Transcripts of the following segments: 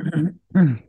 음. 음.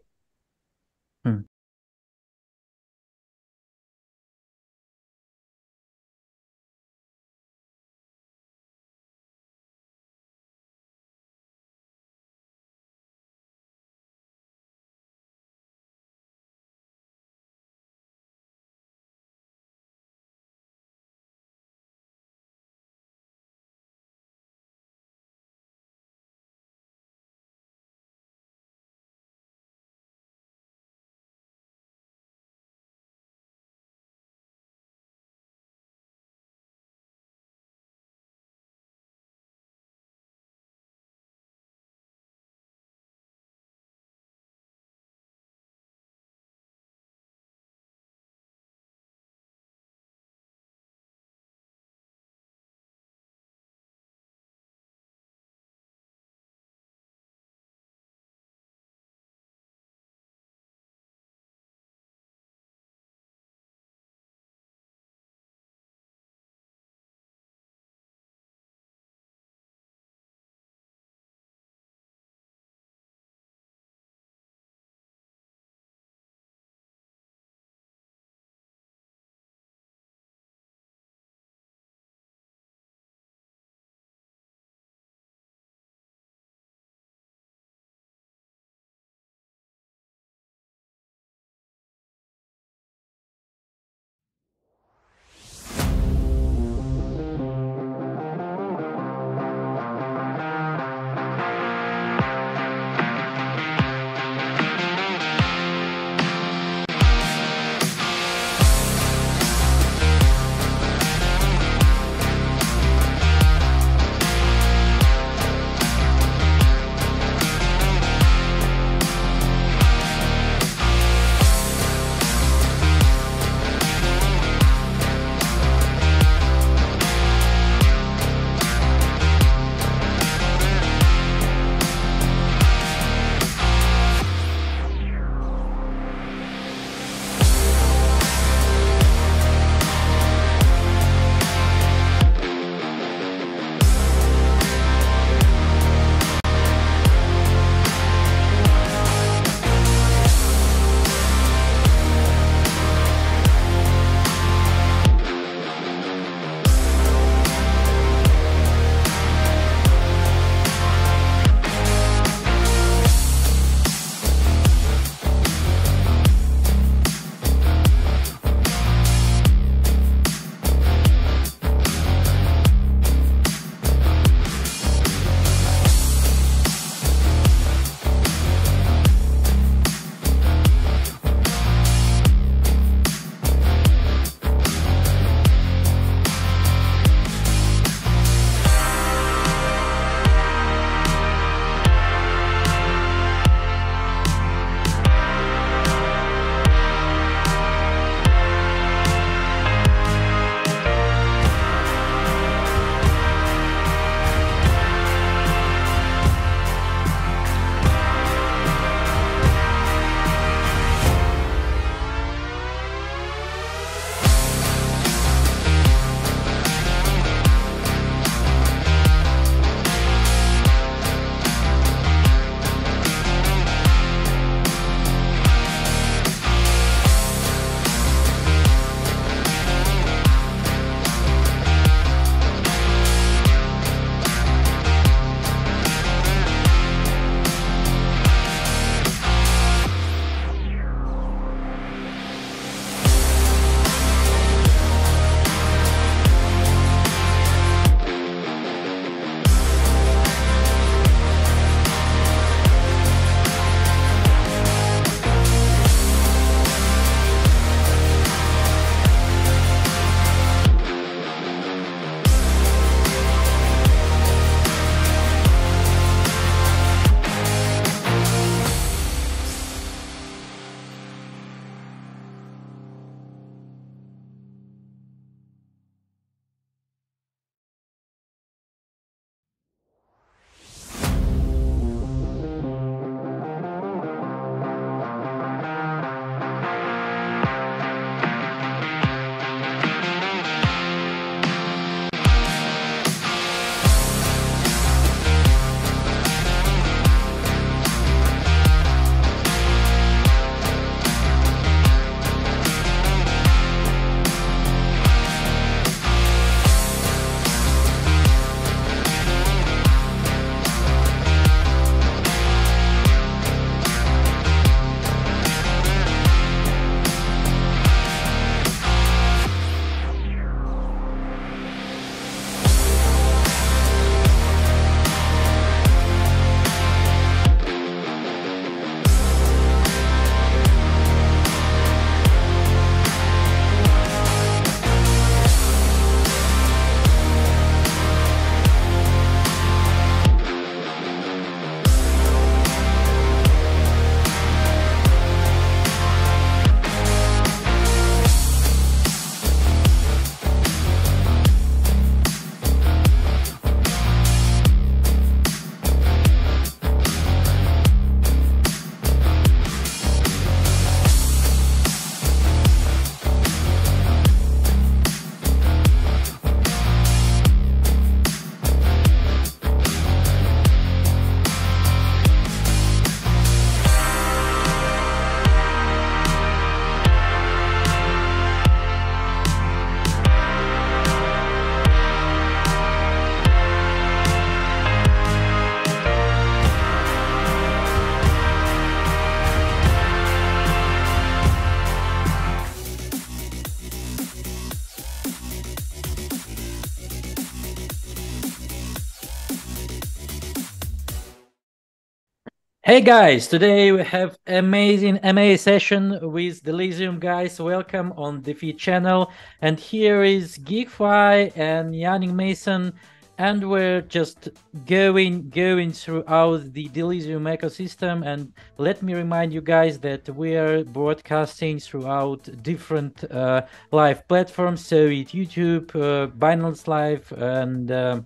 Hey guys, today we have amazing MA session with the Delysium guys. Welcome on DeFeed channel. And here is GeekFi and Yannick Myson. And we're just going going throughout the Delysium ecosystem. And let me remind you guys that we are broadcasting throughout different uh, live platforms. So it's YouTube, uh, Binance Live, and uh,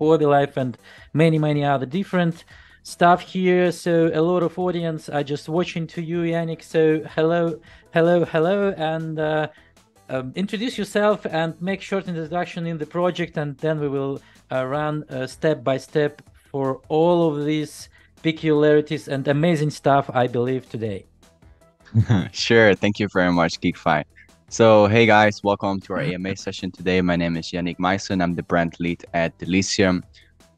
Huobi Live, and many, many other different stuff here. So a lot of audience are just watching to you, Yannick. So hello, hello, hello, and uh, um, introduce yourself and make short introduction in the project, and then we will uh, run uh, step by step for all of these peculiarities and amazing stuff. I believe today. sure. Thank you very much, GeekFi. So, hey guys, welcome to our AMA session today. My name is Yannick Myson. I'm the brand lead at Delysium.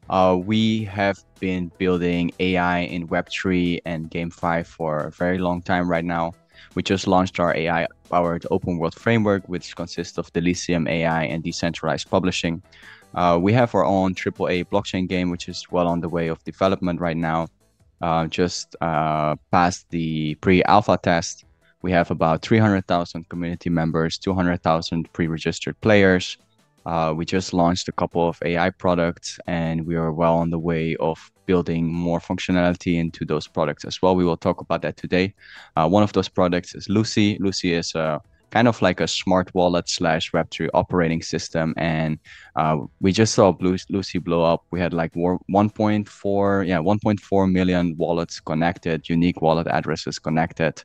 Uh, we have been building AI in Web3 and GameFi for a very long time right now. We just launched our AI powered open world framework, which consists of Delysium AI and decentralized publishing. Uh, we have our own AAA blockchain game, which is well on the way of development right now. Uh, just uh, passed the pre alpha test. We have about 300,000 community members, 200,000 pre registered players. Uh, we just launched a couple of AI products and we are well on the way of building more functionality into those products as well. We will talk about that today. Uh, one of those products is Lucy. Lucy is a kind of like a smart wallet slash Web3 operating system. And uh, we just saw Lucy blow up. We had like 1.4, yeah, 1.4 million wallets connected, unique wallet addresses connected,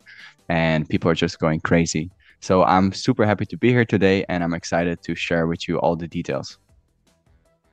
and people are just going crazy. So I'm super happy to be here today and I'm excited to share with you all the details.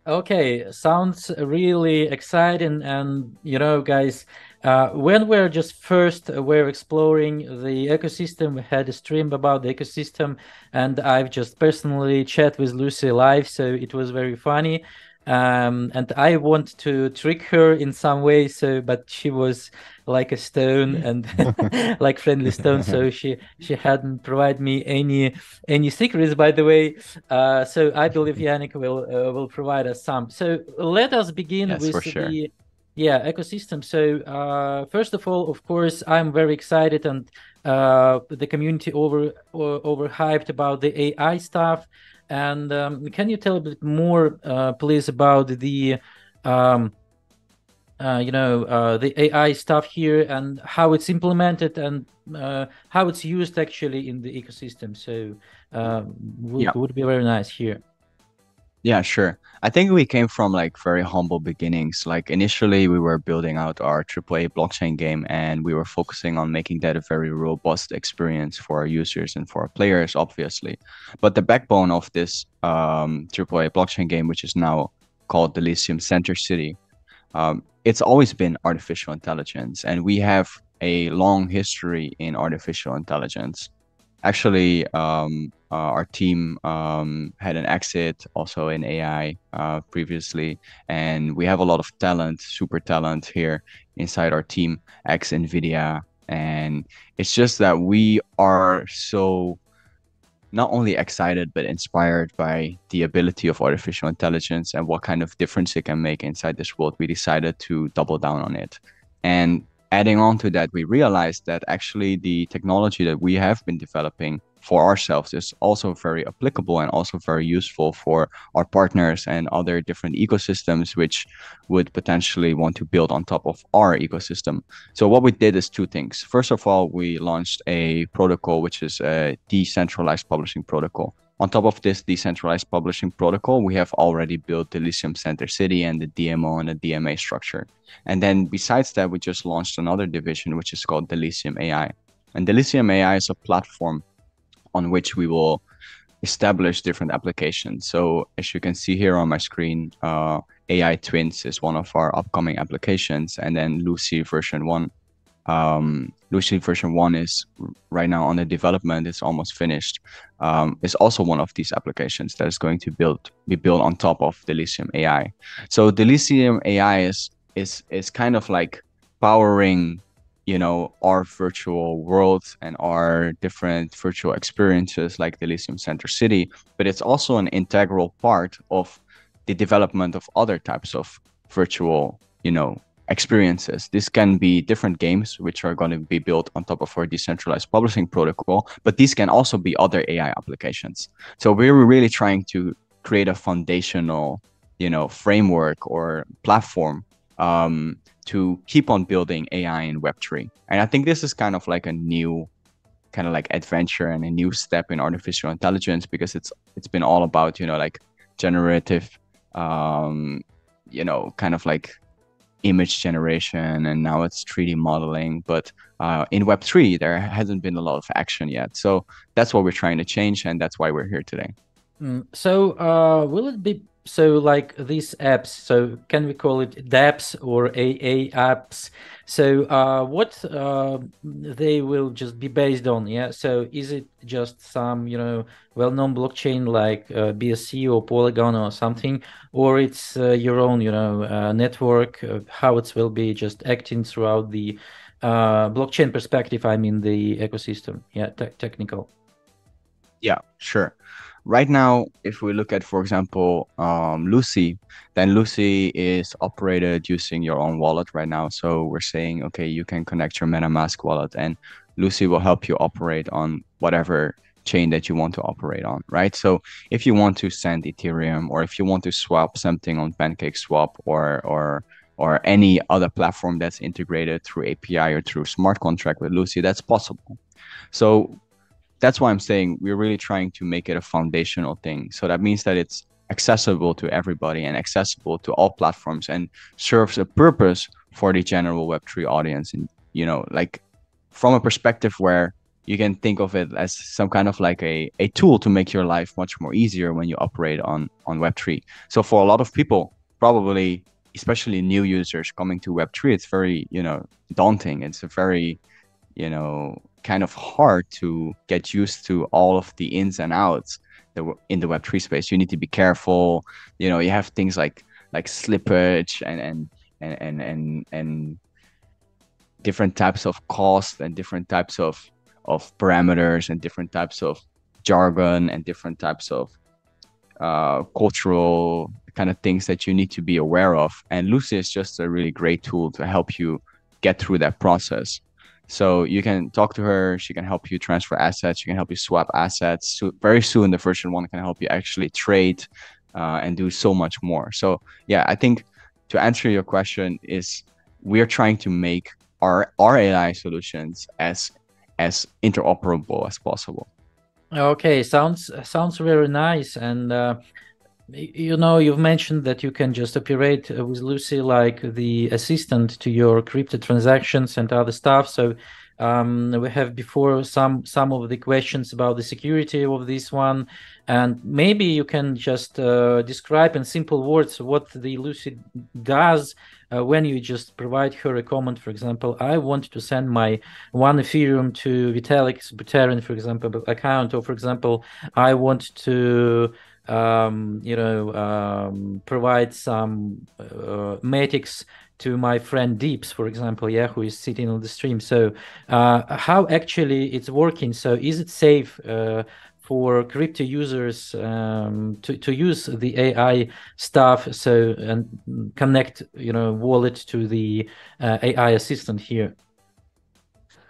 Okay, sounds really exciting. And, you know, guys, uh, when we're just first uh, we're exploring the ecosystem, we had a stream about the ecosystem, and I've just personally chat with Lucy live, so it was very funny um, and I want to trick her in some way. So, but she was like a stone and like friendly stone, so she she hadn't provided me any any secrets. By the way, uh, so I believe Yannick will uh, will provide us some. So let us begin yes, with sure. the yeah ecosystem. So uh, first of all, of course, I'm very excited and uh, the community over overhyped about the AI stuff. And um, can you tell a bit more, uh, please, about the, um, uh, you know, uh, the AI stuff here and how it's implemented and uh, how it's used actually in the ecosystem? So, um, would, yeah. would be very nice here. Yeah, sure. I think we came from like very humble beginnings. Like initially, we were building out our AAA blockchain game, and we were focusing on making that a very robust experience for our users and for our players, obviously. But the backbone of this um, AAA blockchain game, which is now called Delysium Center City, um, it's always been artificial intelligence, and we have a long history in artificial intelligence actually um, uh, our team um, had an exit also in AI uh, previously, and we have a lot of talent, super talent here inside our team, ex NVIDIA, and it's just that we are so not only excited but inspired by the ability of artificial intelligence and what kind of difference it can make inside this world. We decided to double down on it, and adding on to that, we realized that actually the technology that we have been developing for ourselves is also very applicable and also very useful for our partners and other different ecosystems which would potentially want to build on top of our ecosystem. So what we did is two things. First of all, we launched a protocol which is a decentralized publishing protocol on top of this decentralized publishing protocol, we have already built the Delysium Center City and the DMO and the DMA structure. And then besides that, we just launched another division, which is called the Delysium AI. And the Delysium AI is a platform on which we will establish different applications. So as you can see here on my screen, uh, AI Twins is one of our upcoming applications. And then Lucy version one um, Lucy version 1 is right now under development. It's almost finished. Um, it's also one of these applications that is going to build be built on top of Delysium AI. So Delysium AI is is is kind of like powering you know our virtual world and our different virtual experiences like Delysium Center City, but it's also an integral part of the development of other types of virtual you know experiences. This can be different games which are going to be built on top of our decentralized publishing protocol, but these can also be other AI applications. So we're really trying to create a foundational, you know, framework or platform um, to keep on building AI in Web3. And I think this is kind of like a new kind of like adventure and a new step in artificial intelligence because it's it's been all about, you know, like generative um, you know, kind of like image generation and now it's 3D modeling. But uh, in Web3, there hasn't been a lot of action yet. So that's what we're trying to change, and that's why we're here today. Mm, so uh, will it be so like these apps so can we call it dapps or aa apps? So uh, what uh, they will just be based on yeah? So is it just some you know well-known blockchain like uh, bsc or polygon or something? Or it's uh, your own you know uh, network how it will be just acting throughout the uh, blockchain perspective i mean the ecosystem yeah te technical? Yeah sure right now, if we look at, for example, um, Lucy, then Lucy is operated using your own wallet right now. So we're saying, okay, you can connect your MetaMask wallet and Lucy will help you operate on whatever chain that you want to operate on, right? So if you want to send Ethereum or if you want to swap something on PancakeSwap or or or any other platform that's integrated through API or through smart contract with Lucy, that's possible. So that's why I'm saying we're really trying to make it a foundational thing. So that means that it's accessible to everybody and accessible to all platforms and serves a purpose for the general Web3 audience. And, you know, like from a perspective where you can think of it as some kind of like a, a tool to make your life much more easier when you operate on, on Web3. So for a lot of people, probably, especially new users coming to Web3, it's very, you know, daunting. It's a very, you know, kind of hard to get used to all of the ins and outs that were in the Web3 space. You need to be careful. You know, you have things like like slippage and and and and and, and different types of cost and different types of of parameters and different types of jargon and different types of uh, cultural kind of things that you need to be aware of. And Lucy is just a really great tool to help you get through that process. So you can talk to her. She can help you transfer assets. She can help you swap assets. So very soon, the version one can help you actually trade uh, and do so much more. So yeah, I think to answer your question is we're trying to make our our AI solutions as as interoperable as possible. Okay, sounds sounds very nice and. Uh you know you've mentioned that you can just operate uh, with lucy like the assistant to your crypto transactions and other stuff. So um, we have before some some of the questions about the security of this one. And maybe you can just uh, describe in simple words what the lucy does uh, when you just provide her a comment. For example i want to send my one ethereum to vitalik buterin for example account. Or for example i want to um, you know, um, provide some uh, metrics to my friend Deeps, for example, yeah, who is sitting on the stream. So uh, how actually it's working? So is it safe uh, for crypto users um, to, to use the AI stuff so and connect, you know, wallet to the uh, AI assistant here?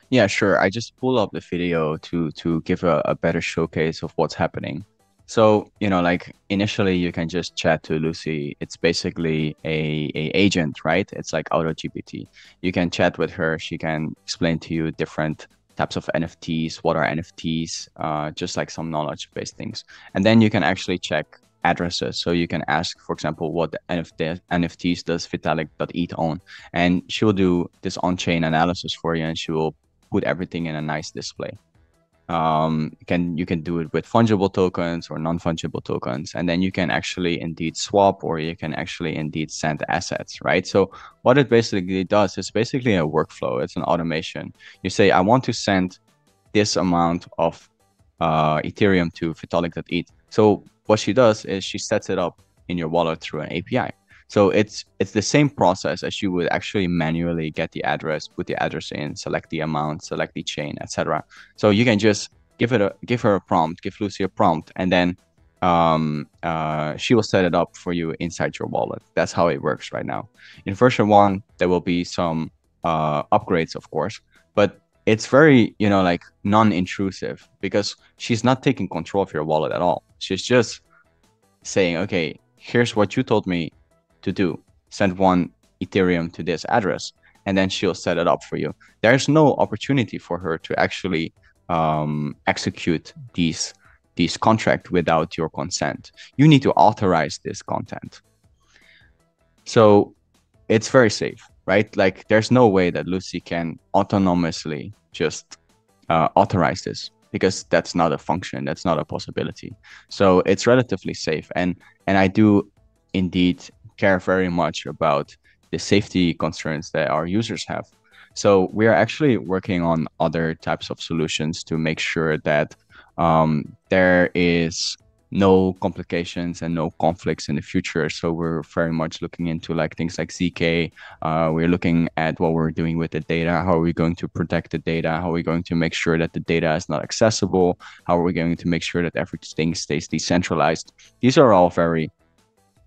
Yeah, sure. I just pull up the video to to give a, a better showcase of what's happening. So, you know, like initially you can just chat to Lucy. It's basically a, a agent, right? It's like AutoGPT. You can chat with her. She can explain to you different types of NFTs, what are NFTs, uh, just like some knowledge based things. And then you can actually check addresses. So you can ask, for example, what NFT, NFTs does Vitalik.eth own? And she will do this on-chain analysis for you and she will put everything in a nice display um, can you can do it with fungible tokens or non-fungible tokens. And then you can actually indeed swap or you can actually indeed send assets right? So what it basically does is basically a workflow. It's an automation. You say i want to send this amount of uh, ethereum to vitalik.eth so what she does is she sets it up in your wallet through an api so it's it's the same process as you would actually manually get the address, put the address in, select the amount, select the chain, etc. So you can just give it a give her a prompt, give Lucy a prompt, and then um, uh, she will set it up for you inside your wallet. That's how it works right now. In version one, there will be some uh, upgrades, of course, but it's very, you know, like non-intrusive because she's not taking control of your wallet at all. She's just saying, okay, here's what you told me to do. Send one Ethereum to this address, and then she'll set it up for you. There's no opportunity for her to actually um, execute these this contract without your consent. You need to authorize this content. So it's very safe, right? Like there's no way that Lucy can autonomously just uh, authorize this because that's not a function, that's not a possibility. So it's relatively safe, and and I do indeed care very much about the safety concerns that our users have. So we are actually working on other types of solutions to make sure that um, there is no complications and no conflicts in the future. So we're very much looking into like things like zk. Uh, we're looking at what we're doing with the data. How are we going to protect the data? How are we going to make sure that the data is not accessible? How are we going to make sure that everything stays decentralized? These are all very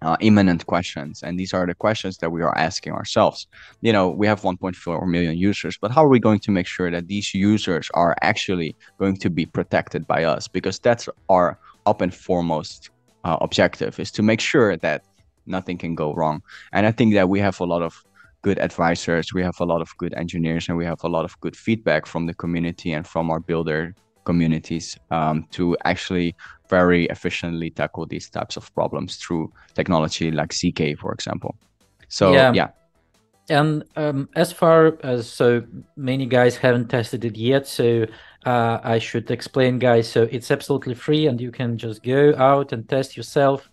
uh, imminent questions. And these are the questions that we are asking ourselves. You know we have 1.4 million users but how are we going to make sure that these users are actually going to be protected by us? Because that's our up and foremost uh, objective is to make sure that nothing can go wrong. And i think that we have a lot of good advisors we have a lot of good engineers and we have a lot of good feedback from the community and from our builder communities um, to actually very efficiently tackle these types of problems through technology like ZK, for example. So yeah. yeah. And um, as far as so many guys haven't tested it yet, so uh, I should explain, guys. So it's absolutely free, and you can just go out and test yourself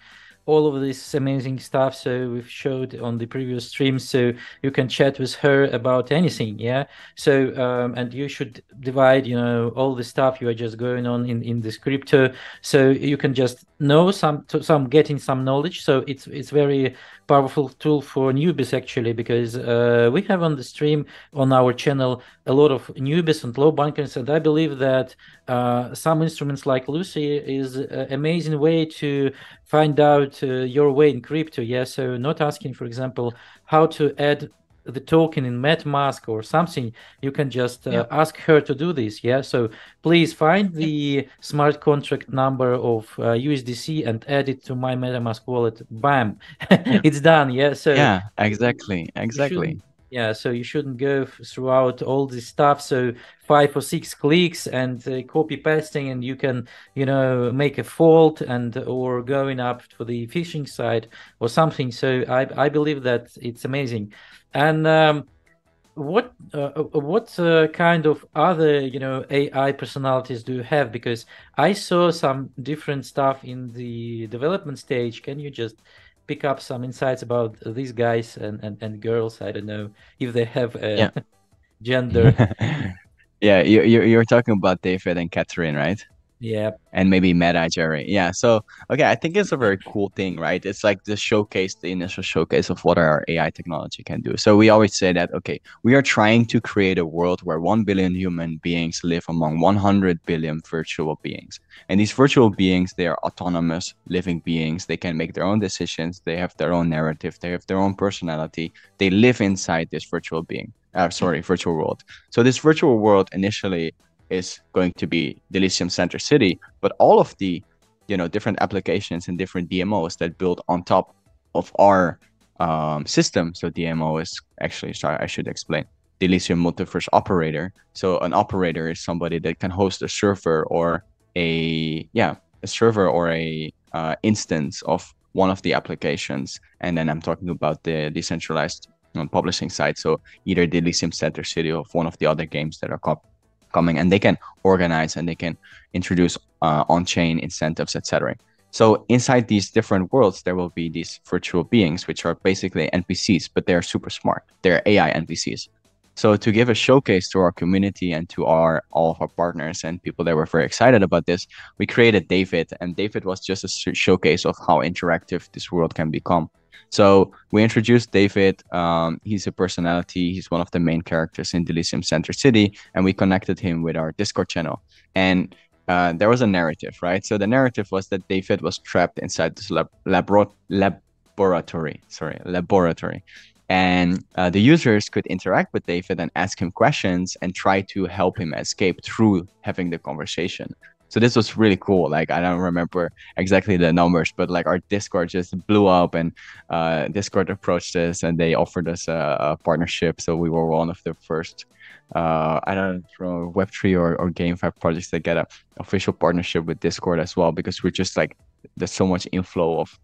all of this amazing stuff so we've showed on the previous stream so you can chat with her about anything yeah? So um, and you should divide you know all the stuff you are just going on in in this crypto so you can just know some some getting some knowledge. So it's it's very powerful tool for newbies actually because uh, we have on the stream on our channel a lot of newbies and low bankers and i believe that uh, some instruments like lucy is an amazing way to find out uh, your way in crypto yeah so not asking for example how to add the token in MetaMask or something, you can just uh, yeah. ask her to do this. Yeah. So please find the smart contract number of uh, USDC and add it to my MetaMask wallet. Bam, it's done. Yeah. So yeah, exactly, exactly. Yeah. So you shouldn't go throughout all this stuff. So five or six clicks and uh, copy pasting, and you can you know make a fault and or going up for the phishing site or something. So I I believe that it's amazing. And um, what uh, what uh, kind of other you know AI personalities do you have? Because I saw some different stuff in the development stage. Can you just pick up some insights about these guys and, and, and girls? I don't know if they have a yeah. gender. yeah, you, you're talking about David and Catherine, right? Yeah. And maybe Meta Jerry. Yeah. So okay, I think it's a very cool thing, right? It's like the showcase, the initial showcase of what our AI technology can do. So we always say that okay, we are trying to create a world where one billion human beings live among 100 billion virtual beings. And these virtual beings, they are autonomous living beings. They can make their own decisions. They have their own narrative. They have their own personality. They live inside this virtual being. Uh, sorry, virtual world. So this virtual world initially is going to be Delysium Center City, but all of the you know different applications and different DMOs that build on top of our um, system. So DMO is actually sorry, I should explain. Delysium Multiverse Operator. So an operator is somebody that can host a server or a yeah a server or a uh, instance of one of the applications. And then I'm talking about the decentralized um, publishing site. So either Delysium Center City or one of the other games that are coming and they can organize and they can introduce uh, on-chain incentives etc so inside these different worlds there will be these virtual beings which are basically npcs but they're super smart. They're ai npcs so to give a showcase to our community and to our all of our partners and people that were very excited about this we created david and david was just a showcase of how interactive this world can become so we introduced David. Um, he's a personality. He's one of the main characters in Delysium Center City, and we connected him with our Discord channel. And uh, there was a narrative, right? So the narrative was that David was trapped inside this lab, labro- laboratory, sorry, laboratory, and uh, the users could interact with David and ask him questions and try to help him escape through having the conversation. So this was really cool. Like I don't remember exactly the numbers, but like our Discord just blew up, and uh, Discord approached us and they offered us a, a partnership. So we were one of the first. Uh, I don't know Web three or, or GameFi projects that get a official partnership with Discord as well because we're just like there's so much inflow of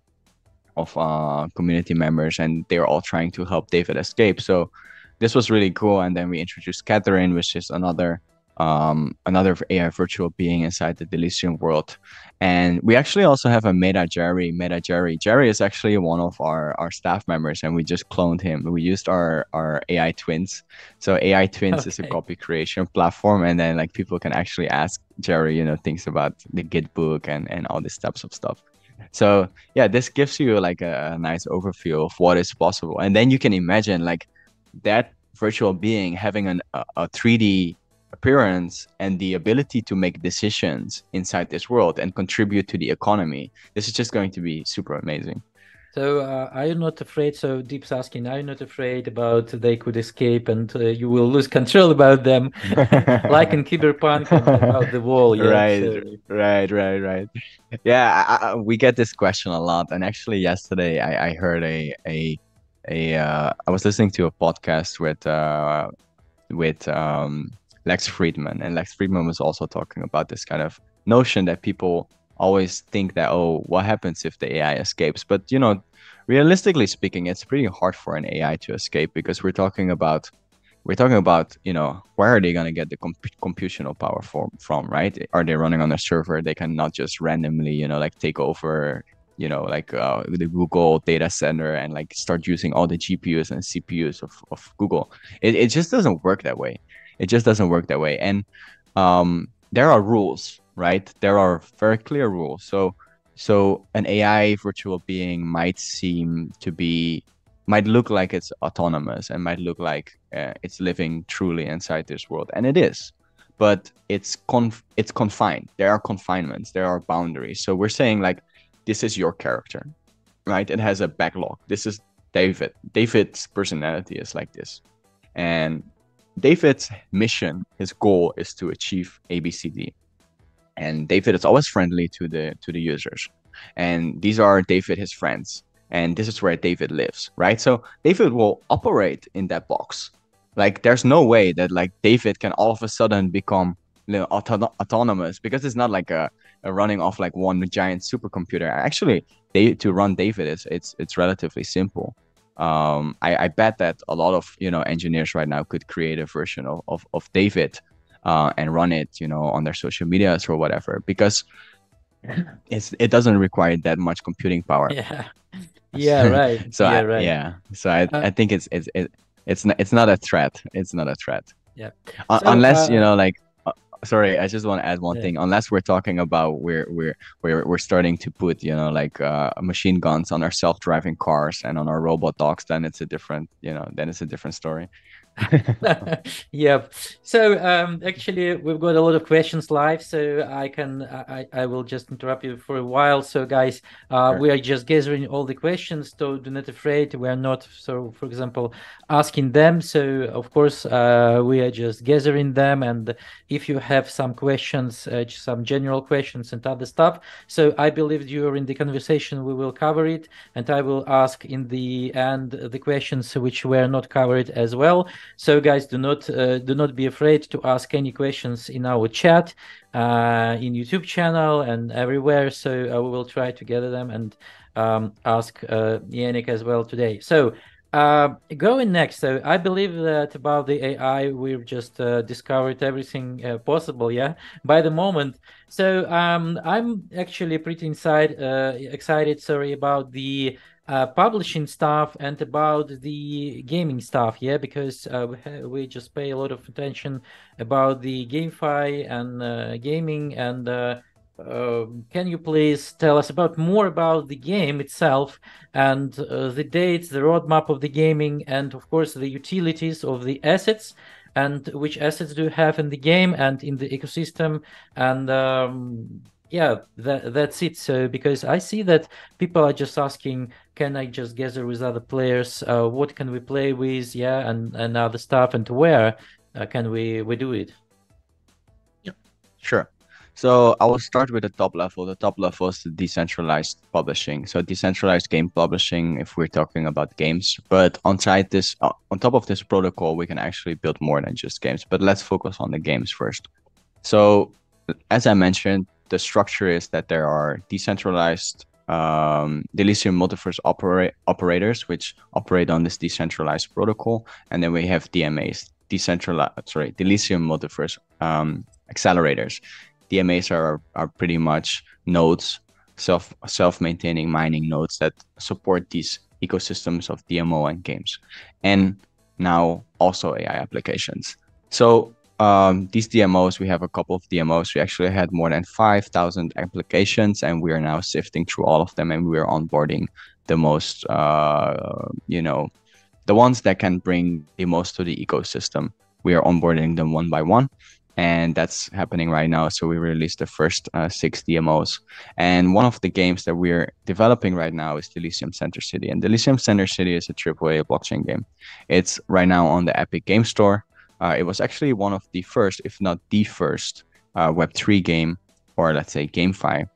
of uh, community members and they're all trying to help David escape. So this was really cool. And then we introduced Catherine, which is another um, another AI virtual being inside the Delysium world. And we actually also have a Meta Jerry. Meta Jerry. Jerry is actually one of our, our staff members, and we just cloned him. We used our, our AI twins. So AI twins okay. is a copy creation platform, and then like people can actually ask Jerry, you know, things about the Git book and, and all these types of stuff. So yeah, this gives you like a, a nice overview of what is possible. And then you can imagine like that virtual being having an, a, a 3D appearance and the ability to make decisions inside this world and contribute to the economy. This is just going to be super amazing. So uh, are you not afraid? So Deep's asking, are you not afraid about they could escape and uh, you will lose control about them, like in Cyberpunk about the wall? Yeah, right, so. right, right, right. Yeah, I, I, we get this question a lot, and actually yesterday I, I heard a a a uh, I was listening to a podcast with uh, with um, Lex Fridman, and Lex Fridman was also talking about this kind of notion that people always think that oh, what happens if the AI escapes? But you know, realistically speaking, it's pretty hard for an AI to escape because we're talking about we're talking about you know where are they going to get the comp- computational power from from right? Are they running on a server? They cannot just randomly you know like take over you know like uh, the google data center and like start using all the gpus and cpus of, of google. It, it just doesn't work that way it just doesn't work that way. And um, there are rules, right? There are very clear rules. So so an AI virtual being might seem to be might look like it's autonomous and might look like uh, it's living truly inside this world, and it is. But it's conf- it's confined. There are confinements. There are boundaries. So we're saying like this is your character, right? It has a backlog. This is David. David's personality is like this, and David's mission, his goal is to achieve ABCD. And David is always friendly to the to the users. And these are David his friends. And this is where David lives, right? So David will operate in that box. Like there's no way that like David can all of a sudden become you know, auto- autonomous because it's not like a, a, running off like one giant supercomputer. Actually, they, to run David is it's it's relatively simple um, I, I bet that a lot of you know engineers right now could create a version of, of, of David uh, and run it you know on their social medias or whatever because it's it doesn't require that much computing power. Yeah. Yeah right. so yeah, I, right. yeah. So I, uh, I think it's it's it, it's not it's not a threat. It's not a threat. Yeah. Uh, so, unless you know like sorry i just want to add one yeah. thing unless we're talking about we're we're we're, we're starting to put you know like uh, machine guns on our self-driving cars and on our robot dogs then it's a different you know then it's a different story yep. So um, actually, we've got a lot of questions live, so I can I, I will just interrupt you for a while. So guys, uh, sure. we are just gathering all the questions. So do not afraid. We are not so, for example, asking them. So of course, uh, we are just gathering them. And if you have some questions, uh, some general questions and other stuff, so I believe during the conversation we will cover it, and I will ask in the end the questions which were not covered as well. So guys, do not uh, do not be afraid to ask any questions in our chat, uh, in YouTube channel and everywhere. So uh, we will try to gather them and um, ask uh, Yannick as well today. So uh, going next, so I believe that about the AI, we've just uh, discovered everything uh, possible, yeah, by the moment. So um, I'm actually pretty inside, uh, excited, sorry, about the uh, publishing stuff and about the gaming stuff yeah because uh, we, just pay a lot of attention about the GameFi and uh, gaming and um, can you please tell us about more about the game itself and uh, the dates the roadmap of the gaming and of course the utilities of the assets? And which assets do you have in the game and in the ecosystem? And um, yeah that, that's it. So because i see that people are just asking can i just gather with other players? Uh, what can we play with? Yeah and and other stuff and where uh, can we we do it? Yeah sure so I will start with the top level. The top level is the decentralized publishing. So decentralized game publishing, if we're talking about games, but on this, uh, on top of this protocol, we can actually build more than just games. But let's focus on the games first. So as I mentioned, the structure is that there are decentralized um, Delysium multiverse opera- operators, which operate on this decentralized protocol, and then we have DMAs, decentralized, sorry, Delysium multiverse um, accelerators. DMAs are are pretty much nodes, self self maintaining mining nodes that support these ecosystems of DMO and games, and now also AI applications. So um, these DMOs, we have a couple of DMOs. We actually had more than 5,000 applications, and we are now sifting through all of them, and we are onboarding the most, uh, you know, the ones that can bring the most to the ecosystem. We are onboarding them one by one, and that's happening right now. So we released the first uh, six DMOs, and one of the games that we're developing right now is Delysium Center City, and Delysium Center City is a AAA blockchain game. It's right now on the Epic Game Store. Uh, it was actually one of the first, if not the first, uh, Web3 game, or let's say GameFi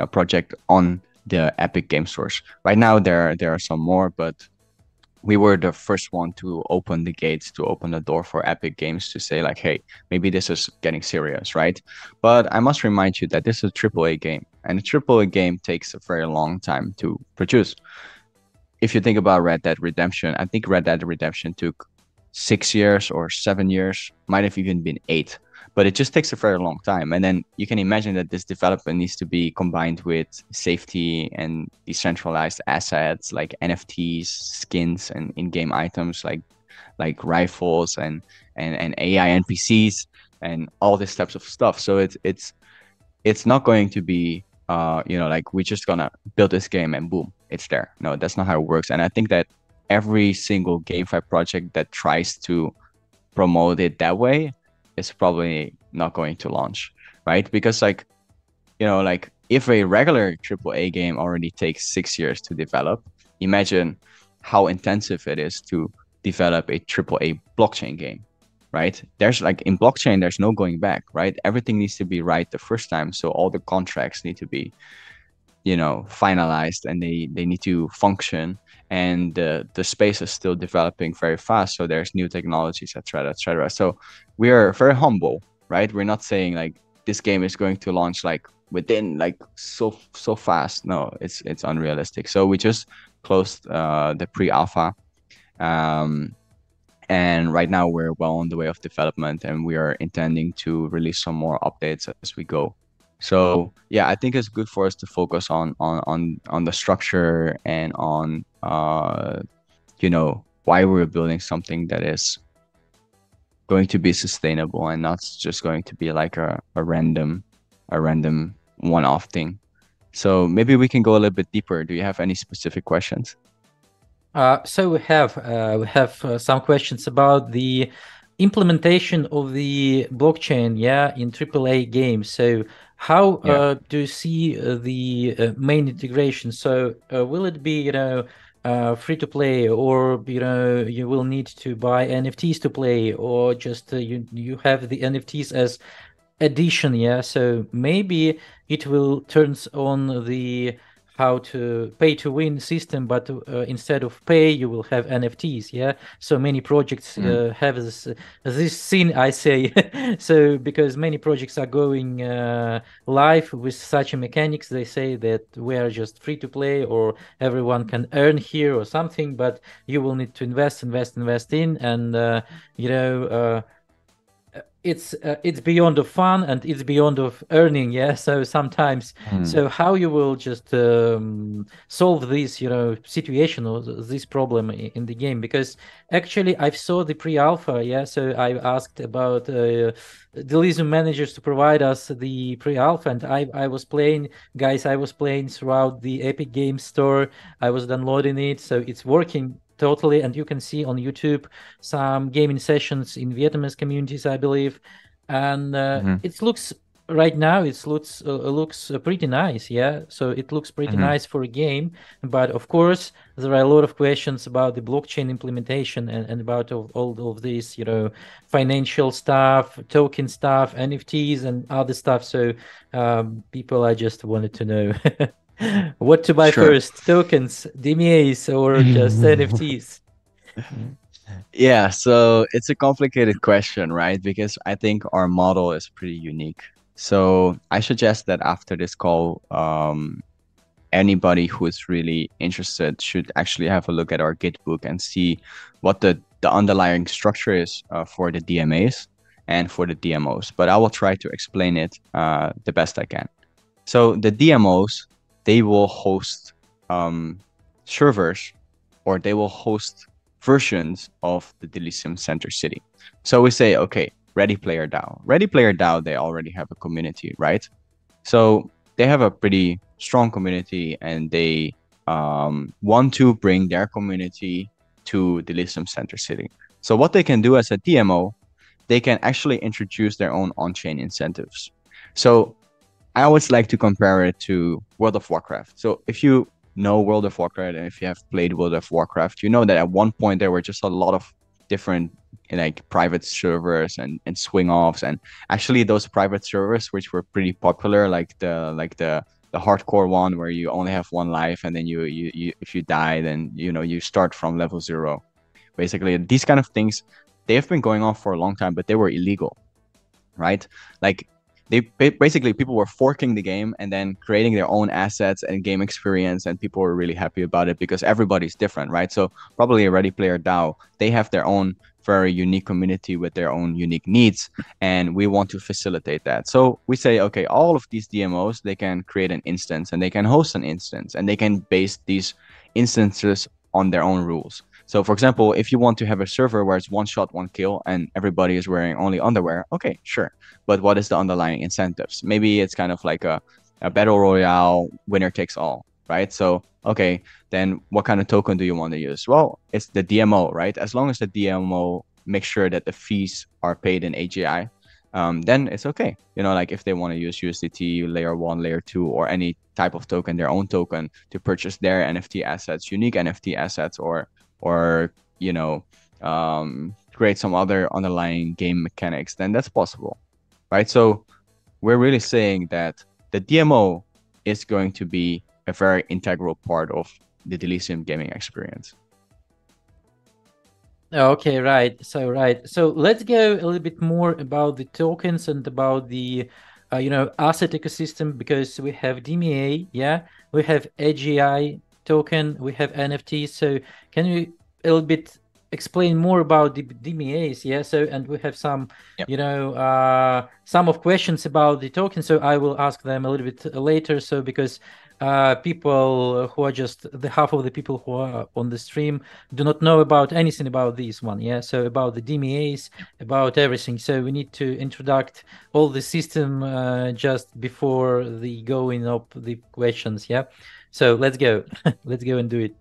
uh, project on the Epic Game Stores. Right now, there there are some more, but we were the first one to open the gates to open the door for epic games to say like hey maybe this is getting serious right? But i must remind you that this is a aaa game and a aaa game takes a very long time to produce. If you think about red dead redemption i think red dead redemption took six years or seven years might have even been eight but it just takes a very long time. And then you can imagine that this development needs to be combined with safety and decentralized assets like NFTs, skins, and in-game items like like rifles and and, and AI NPCs and all these types of stuff. So it's it's it's not going to be uh you know like we're just gonna build this game and boom it's there. No, that's not how it works. And I think that every single GameFi project that tries to promote it that way is probably not going to launch, right? Because like, you know, like if a regular AAA game already takes six years to develop, imagine how intensive it is to develop a AAA blockchain game, right? There's like in blockchain, there's no going back, right? Everything needs to be right the first time, so all the contracts need to be, you know, finalized and they they need to function. And the, the space is still developing very fast. So there's new technologies etc etc so we are very humble right? We're not saying like this game is going to launch like within like so so fast. No it's it's unrealistic. So we just closed uh, the pre-alpha um, and right now we're well on the way of development and we are intending to release some more updates as we go so yeah, I think it's good for us to focus on on on on the structure and on uh, you know why we're building something that is going to be sustainable and not just going to be like a, a random a random one-off thing. So maybe we can go a little bit deeper. Do you have any specific questions? Uh, so we have uh, we have uh, some questions about the implementation of the blockchain, yeah, in AAA games. So how yeah. uh, do you see uh, the uh, main integration? So uh, will it be, you know, uh, free to play, or you know, you will need to buy NFTs to play, or just uh, you you have the NFTs as addition? Yeah. So maybe it will turns on the how to pay to win system but uh, instead of pay you will have nfts yeah so many projects mm. uh, have this uh, this scene i say so because many projects are going uh, live with such a mechanics they say that we are just free to play or everyone can earn here or something but you will need to invest invest invest in and uh, you know uh, it's uh, it's beyond of fun and it's beyond of earning yeah? So sometimes mm. so how you will just um, solve this you know situation or this problem in the game? Because actually i saw the pre-alpha yeah? So i asked about uh, Delysium managers to provide us the pre-alpha and I, I was playing guys i was playing throughout the epic games store. I was downloading it so it's working totally. And you can see on YouTube some gaming sessions in Vietnamese communities, I believe, and uh, mm-hmm. it looks right now it looks uh, looks uh, pretty nice yeah so it looks pretty mm-hmm. nice for a game but of course there are a lot of questions about the blockchain implementation and, and about all, all of this you know financial stuff token stuff nfts and other stuff so um, people i just wanted to know what to buy sure. first tokens dmas or just nfts yeah so it's a complicated question right because i think our model is pretty unique so I suggest that after this call, um, anybody who is really interested should actually have a look at our GitBook and see what the, the underlying structure is uh, for the DMAs and for the DMOs. But I will try to explain it uh, the best I can. So the DMOs, they will host um, servers or they will host versions of the Delysium Center City. So we say, okay, Ready Player DAO. Ready Player DAO, they already have a community, right? So they have a pretty strong community and they um, want to bring their community to the Delysium Center City. So what they can do as a DMO, they can actually introduce their own on-chain incentives. So I always like to compare it to World of Warcraft. So if you know World of Warcraft and if you have played World of Warcraft, you know that at one point there were just a lot of different like private servers and, and swing offs. And actually those private servers which were pretty popular like the like the the hardcore one where you only have one life and then you, you, you if you die then you know you start from level zero. Basically these kind of things they have been going on for a long time but they were illegal right? Like they basically people were forking the game and then creating their own assets and game experience and people were really happy about it because everybody's different right? So probably a ready player dao they have their own very unique community with their own unique needs and we want to facilitate that. So we say okay all of these dmos they can create an instance and they can host an instance and they can base these instances on their own rules so for example if you want to have a server where it's one shot one kill and everybody is wearing only underwear okay sure but what is the underlying incentives maybe it's kind of like a, a battle royale winner takes all right so okay, then what kind of token do you want to use? Well, it's the DMO, right? As long as the DMO makes sure that the fees are paid in AGI, um, then it's okay. You know, like if they want to use USDT layer one, layer two, or any type of token, their own token to purchase their NFT assets, unique NFT assets, or or you know, um, create some other underlying game mechanics, then that's possible, right? So we're really saying that the DMO is going to be a very integral part of the Delysium gaming experience. Okay, right. So right. So let's go a little bit more about the tokens and about the uh, you know asset ecosystem because we have DMA, yeah, we have AGI token, we have NFTs. So can you a little bit explain more about the DMAs? Yeah. So and we have some yep. you know uh, some of questions about the token. So I will ask them a little bit later. So because uh, people who are just the half of the people who are on the stream do not know about anything about this one yeah so about the dmas about everything so we need to introduce all the system uh, just before the going up the questions yeah so let's go let's go and do it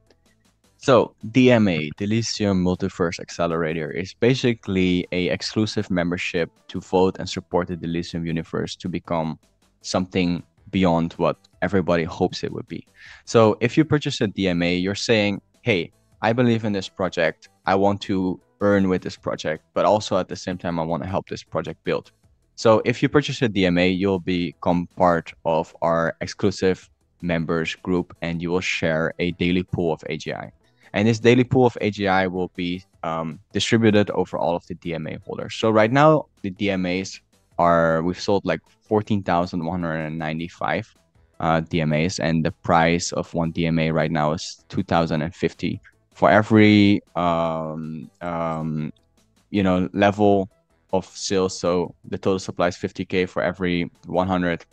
so DMA, Delysium Multiverse Accelerator, is basically a exclusive membership to vote and support the Delysium universe to become something beyond what everybody hopes it would be. So if you purchase a DMA, you're saying, hey, I believe in this project. I want to earn with this project, but also at the same time, I want to help this project build. So if you purchase a DMA, you'll become part of our exclusive members group and you will share a daily pool of AGI. And this daily pool of AGI will be um, distributed over all of the DMA holders. So right now, the DMAs are we've sold like 14,195 uh, DMAs, and the price of one DMA right now is 2,050. For every um, um, you know level of sales, so the total supply is 50k. For every 100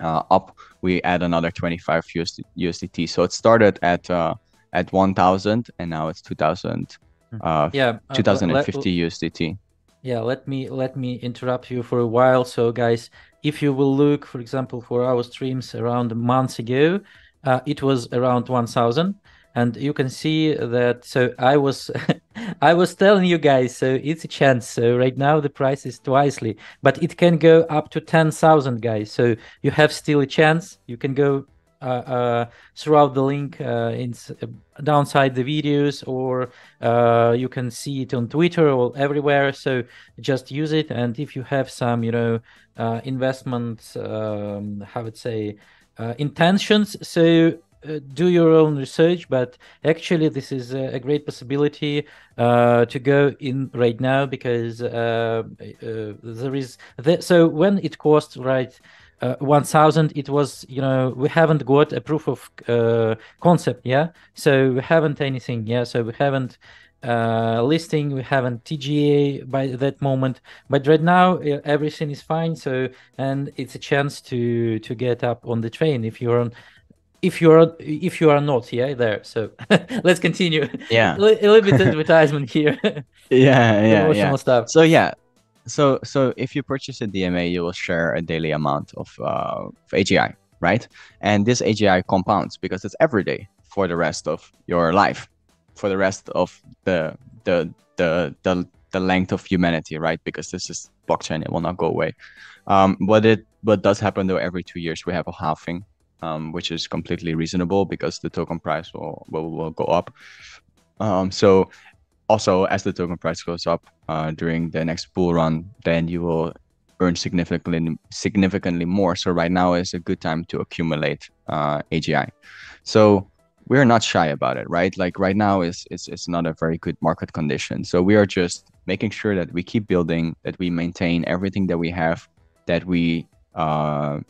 uh, up, we add another 25 USD, USDT. So it started at uh, at 1,000, and now it's 2,000. Hmm. Uh, yeah, 2,050 uh, USDT yeah let me let me interrupt you for a while so guys if you will look for example for our streams around months ago uh, it was around 1000 and you can see that so i was i was telling you guys so it's a chance so right now the price is twicely but it can go up to 10000 guys. So you have still a chance. You can go uh, uh, throughout the link uh, in downside the videos or you can see it on twitter or everywhere. So just use it. And if you have some you know investment um, how would say intentions so uh, do your own research, but actually this is a, a great possibility uh, to go in right now because uh, there is the, so when it costs right uh, 1000 it was you know we haven't got a proof of uh, concept yeah? So we haven't anything yeah? So we haven't uh, listing we haven't tga by that moment but right now everything is fine so and it's a chance to to get up on the train if you're on if you're if you are not yeah there. So let's continue. Yeah. A, little bit advertisement here. Yeah yeah yeah. stuff. So yeah. So so if you purchase a DMA, you will share a daily amount of, uh, of AGI, right? And this AGI compounds because it's every day for the rest of your life, for the rest of the the the the, the length of humanity, right? Because this is blockchain, it will not go away. Um, what it what does happen though, every two years we have a halving, um, which is completely reasonable because the token price will will, will go up. Um, so also as the token price goes up uh, during the next bull run, then you will earn significantly significantly more. So right now is a good time to accumulate uh, AGI. So we're not shy about it, right? Like right now is is it's not a very good market condition. So we are just making sure that we keep building, that we maintain everything that we have, that we uh,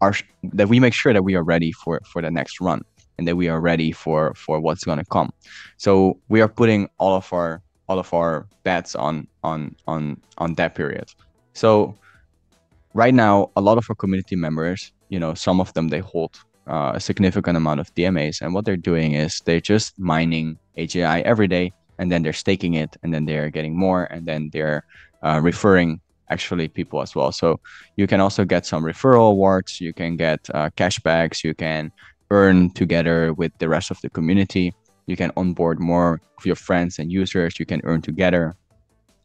are that we make sure that we are ready for for the next run and that we are ready for for what's going to come. So we are putting all of our all of our bets on on on on that period. So right now a lot of our community members you know some of them they hold uh, a significant amount of dmas and what they're doing is they're just mining agi every day and then they're staking it and then they're getting more and then they're uh, referring actually people as well so you can also get some referral awards you can get uh, cashbacks you can earn together with the rest of the community. You can onboard more of your friends and users. You can earn together.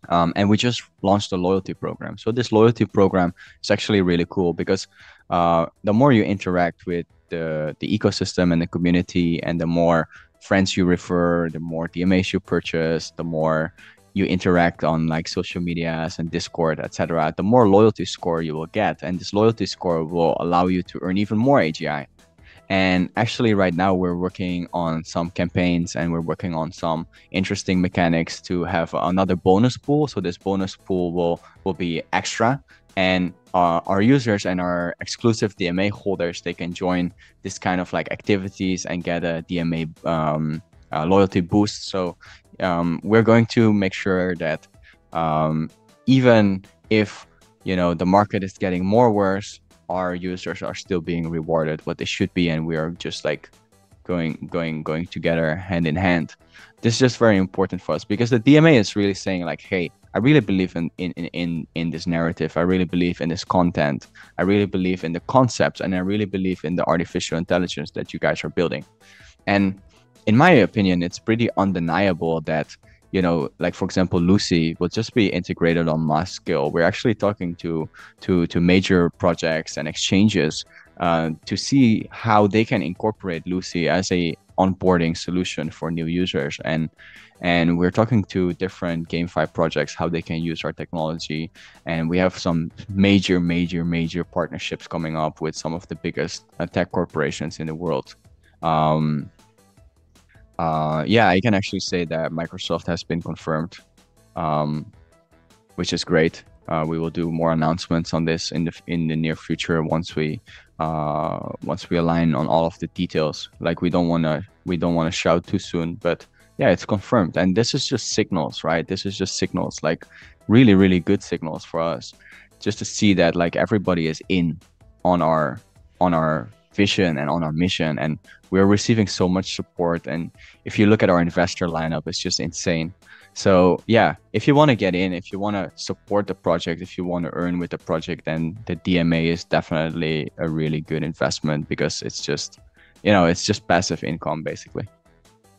Um, and we just launched a loyalty program. So this loyalty program is actually really cool because uh, the more you interact with the the ecosystem and the community, and the more friends you refer, the more DMAs you purchase, the more you interact on like social medias and Discord, etc. The more loyalty score you will get, and this loyalty score will allow you to earn even more AGI. And actually, right now, we're working on some campaigns and we're working on some interesting mechanics to have another bonus pool. So this bonus pool will will be extra, and our users and our exclusive DMA holders they can join this kind of like activities and get a DMA um, uh, loyalty boost. So um, we're going to make sure that um, even if you know the market is getting more worse our users are still being rewarded what they should be and we are just like going going going together hand in hand. This is just very important for us because the dma is really saying like hey i really believe in in in in this narrative. I really believe in this content. I really believe in the concepts and i really believe in the artificial intelligence that you guys are building. And in my opinion it's pretty undeniable that you know, like for example, Lucy will just be integrated on mass scale. We're actually talking to to to major projects and exchanges uh, to see how they can incorporate Lucy as a onboarding solution for new users and and we're talking to different GameFi projects how they can use our technology and we have some major major major partnerships coming up with some of the biggest uh, tech corporations in the world um, uh, yeah, I can actually say that Microsoft has been confirmed, um, which is great. Uh, we will do more announcements on this in the in the near future once we uh, once we align on all of the details. Like we don't want to we don't want to shout too soon, but yeah, it's confirmed. And this is just signals, right? This is just signals, like really really good signals for us, just to see that like everybody is in on our on our vision and on our mission and we're receiving so much support and if you look at our investor lineup it's just insane so yeah if you want to get in if you want to support the project if you want to earn with the project then the dma is definitely a really good investment because it's just you know it's just passive income basically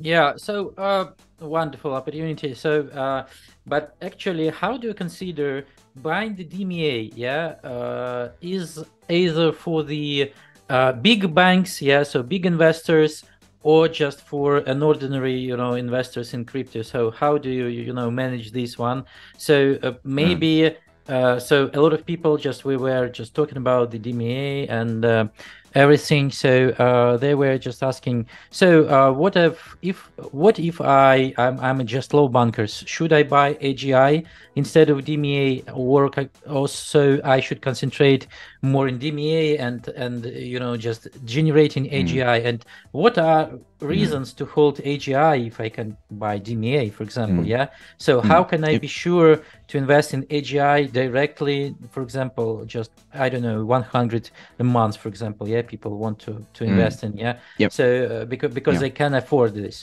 Yeah, so uh, wonderful opportunity. So, uh, but actually, how do you consider buying the DMA? Yeah, uh, is either for the uh, big banks, yeah, so big investors, or just for an ordinary, you know, investors in crypto. So, how do you, you know, manage this one? So uh, maybe. Mm. so a lot of people just we were just talking about the DMA and uh, everything. So uh, they were just asking. So uh, what if if what if I I'm, I'm just low bankers? Should I buy AGI instead of DMA, or also I should concentrate more in DMA and and you know just generating AGI? Mm. And what are reasons mm. to hold AGI if I can buy DMA, for example? Mm. Yeah. So how can I be sure to invest in AGI directly? For example, just I don't know, 100 a month, for example. Yeah people want to to mm. invest mm. in yeah yep. so uh, because because they can afford this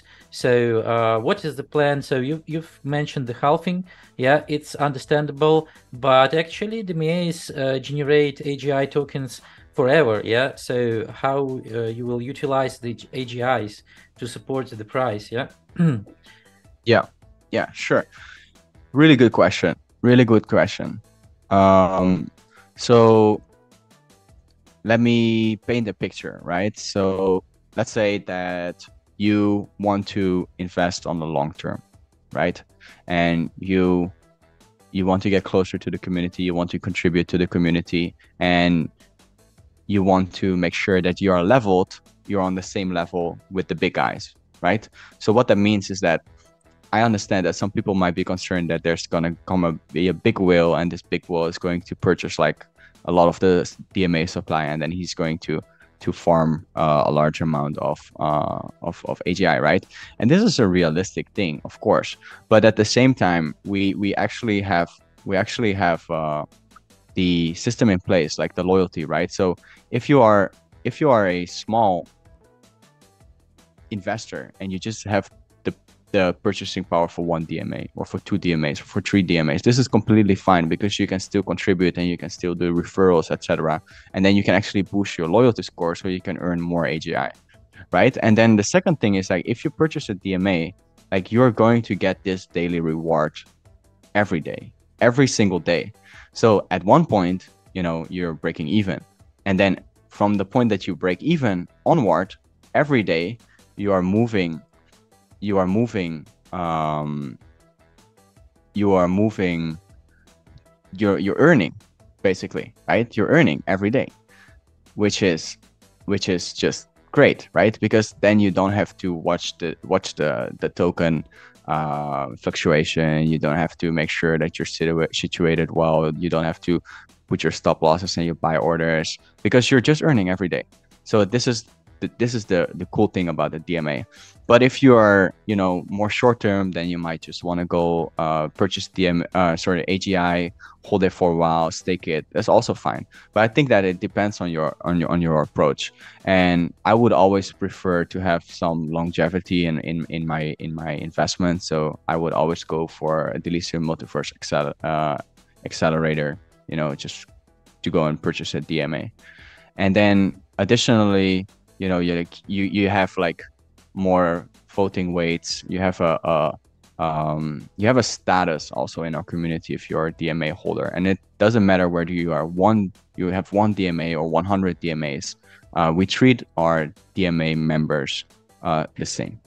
so uh, what is the plan so you you've mentioned the halving yeah it's understandable but actually the DMAs uh, generate agi tokens forever yeah? So how uh, you will utilize the agis to support the price yeah? Yeah. Yeah sure. Really good question. Really good question. Um so let me paint a picture, right? So let's say that you want to invest on the long term, right? And you you want to get closer to the community, you want to contribute to the community, and you want to make sure that you are leveled, you're on the same level with the big guys, right? So what that means is that I understand that some people might be concerned that there's gonna come a be a big whale and this big whale is going to purchase like a lot of the DMA supply, and then he's going to to farm uh, a large amount of, uh, of of AGI, right? And this is a realistic thing, of course. But at the same time, we we actually have we actually have uh, the system in place, like the loyalty, right? So if you are if you are a small investor and you just have the purchasing power for one DMA or for two DMAs or for three DMAs. This is completely fine because you can still contribute and you can still do referrals, etc. And then you can actually boost your loyalty score so you can earn more AGI, right? And then the second thing is like if you purchase a DMA, like you're going to get this daily reward every day, every single day. So at one point, you know, you're breaking even. And then from the point that you break even onward, every day you are moving you are moving um, you are moving you're you're earning basically right? You're earning every day which is which is just great right? Because then you don't have to watch the watch the the token uh, fluctuation. You don't have to make sure that you're situ- situated well. You don't have to put your stop losses and your buy orders because you're just earning every day. So this is the, this is the the cool thing about the DMA. But if you are you know more short term, then you might just want to go uh, purchase DM uh, of AGI, hold it for a while, stake it. That's also fine. But I think that it depends on your on your on your approach. And I would always prefer to have some longevity in in, in my in my investment. So I would always go for a Delysium Multiverse accel- uh, accelerator. You know, just to go and purchase a DMA. And then additionally, you know you you you have like more voting weights you have a, a um, you have a status also in our community if you're a DMA holder, and it doesn't matter whether you are one, you have one DMA or 100 DMAs. Uh, we treat our DMA members uh, the same.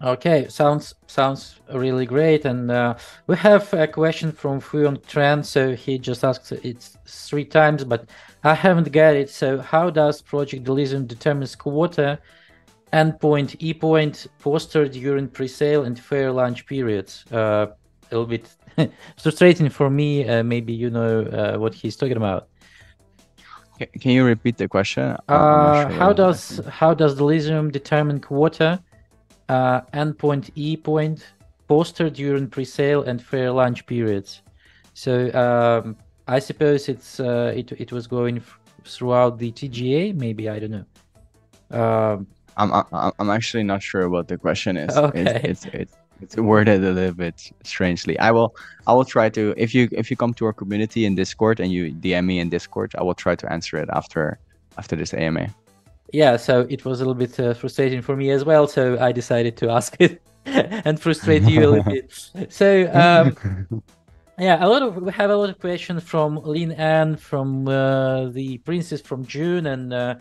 Okay, sounds sounds really great, and uh, we have a question from Fuyong Tran. So he just asked it three times, but I haven't got it. So how does Project Delysium determine quota, endpoint, e point, poster during pre-sale and fair launch periods? Uh, a little bit frustrating for me. Uh, maybe you know uh, what he's talking about. Can you repeat the question? Uh, sure how does how does Delysium determine quota, uh, endpoint, e point, poster during pre-sale and fair launch periods? So um, I suppose it's uh, it it was going throughout the TGA. Maybe I don't know. Um, I'm I'm I'm actually not sure what the question is. Okay. It's, it's, it's it's worded a little bit strangely. I will I will try to if you if you come to our community in Discord and you DM me in Discord, I will try to answer it after after this AMA. Yeah, so it was a little bit uh, frustrating for me as well. So I decided to ask it and frustrate you a little bit. So um, yeah, a lot of we have a lot of questions from Lin Ann, from uh, the Princess from June, and uh,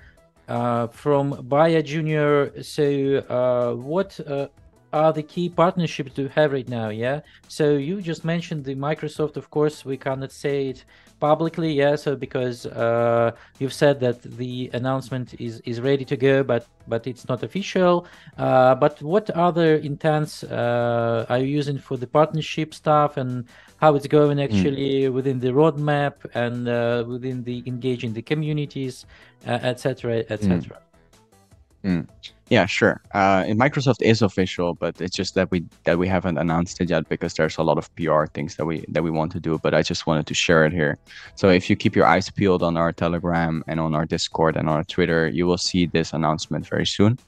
uh, from Baya Junior. So uh, what uh, are the key partnerships to have right now? Yeah. So you just mentioned the Microsoft. Of course, we cannot say it publicly yeah so because uh, you've said that the announcement is is ready to go but but it's not official uh, but what other intents uh, are you using for the partnership stuff and how it's going actually mm. within the roadmap and uh, within the engaging the communities etc etc mm. Yeah, sure. Uh, Microsoft is official, but it's just that we that we haven't announced it yet because there's a lot of PR things that we that we want to do. But I just wanted to share it here. So if you keep your eyes peeled on our Telegram and on our Discord and on our Twitter, you will see this announcement very soon.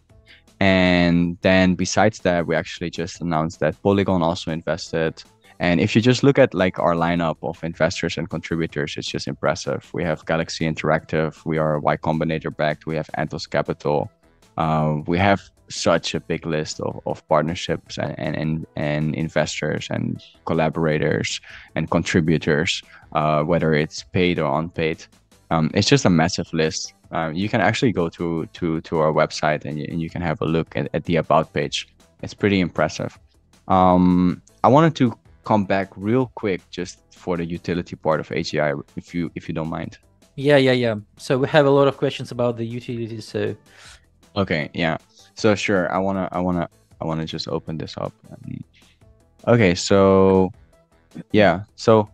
And then besides that, we actually just announced that Polygon also invested. And if you just look at like our lineup of investors and contributors, it's just impressive. We have Galaxy Interactive, we are Y Combinator backed, we have Anthos Capital, uh, we have such a big list of, of partnerships and, and, and investors and collaborators and contributors, uh, whether it's paid or unpaid. Um, it's just a massive list. Uh, you can actually go to, to, to our website and you, and you can have a look at, at the About page. It's pretty impressive. Um, I wanted to come back real quick just for the utility part of AGI, if you if you don't mind. Yeah, yeah, yeah. So we have a lot of questions about the utilities. So Okay, yeah. So sure, I wanna, I wanna, I wanna just open this up. Okay, so yeah, so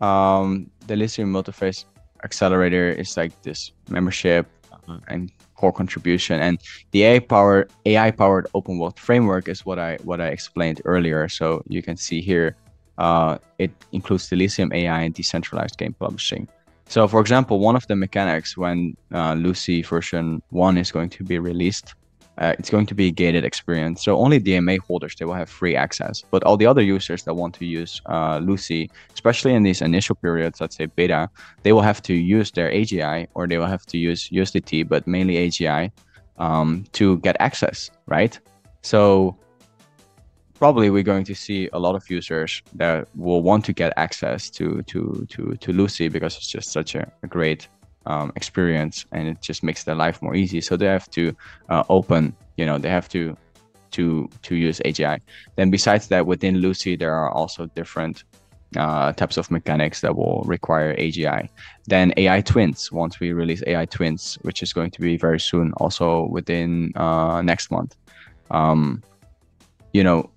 um, the Delysium Multiverse Accelerator is like this membership uh, and core contribution, and the AI powered AI powered open world framework is what I what I explained earlier. So you can see here, uh, it includes the Delysium AI and decentralized game publishing. So, for example, one of the mechanics when uh, Lucy version one is going to be released, uh, it's going to be a gated experience. So only DMA holders they will have free access, but all the other users that want to use uh, Lucy, especially in these initial periods, let's say beta, they will have to use their AGI or they will have to use USDT, but mainly AGI um, to get access, right? So probably we're going to see a lot of users that will want to get access to to to to Lucy because it's just such a, a great um, experience and it just makes their life more easy. So they have to uh, open, you know, they have to to to use AGI. Then besides that, within Lucy, there are also different uh, types of mechanics that will require AGI. Then AI twins, once we release AI twins, which is going to be very soon, also within uh, next month. Um, you know,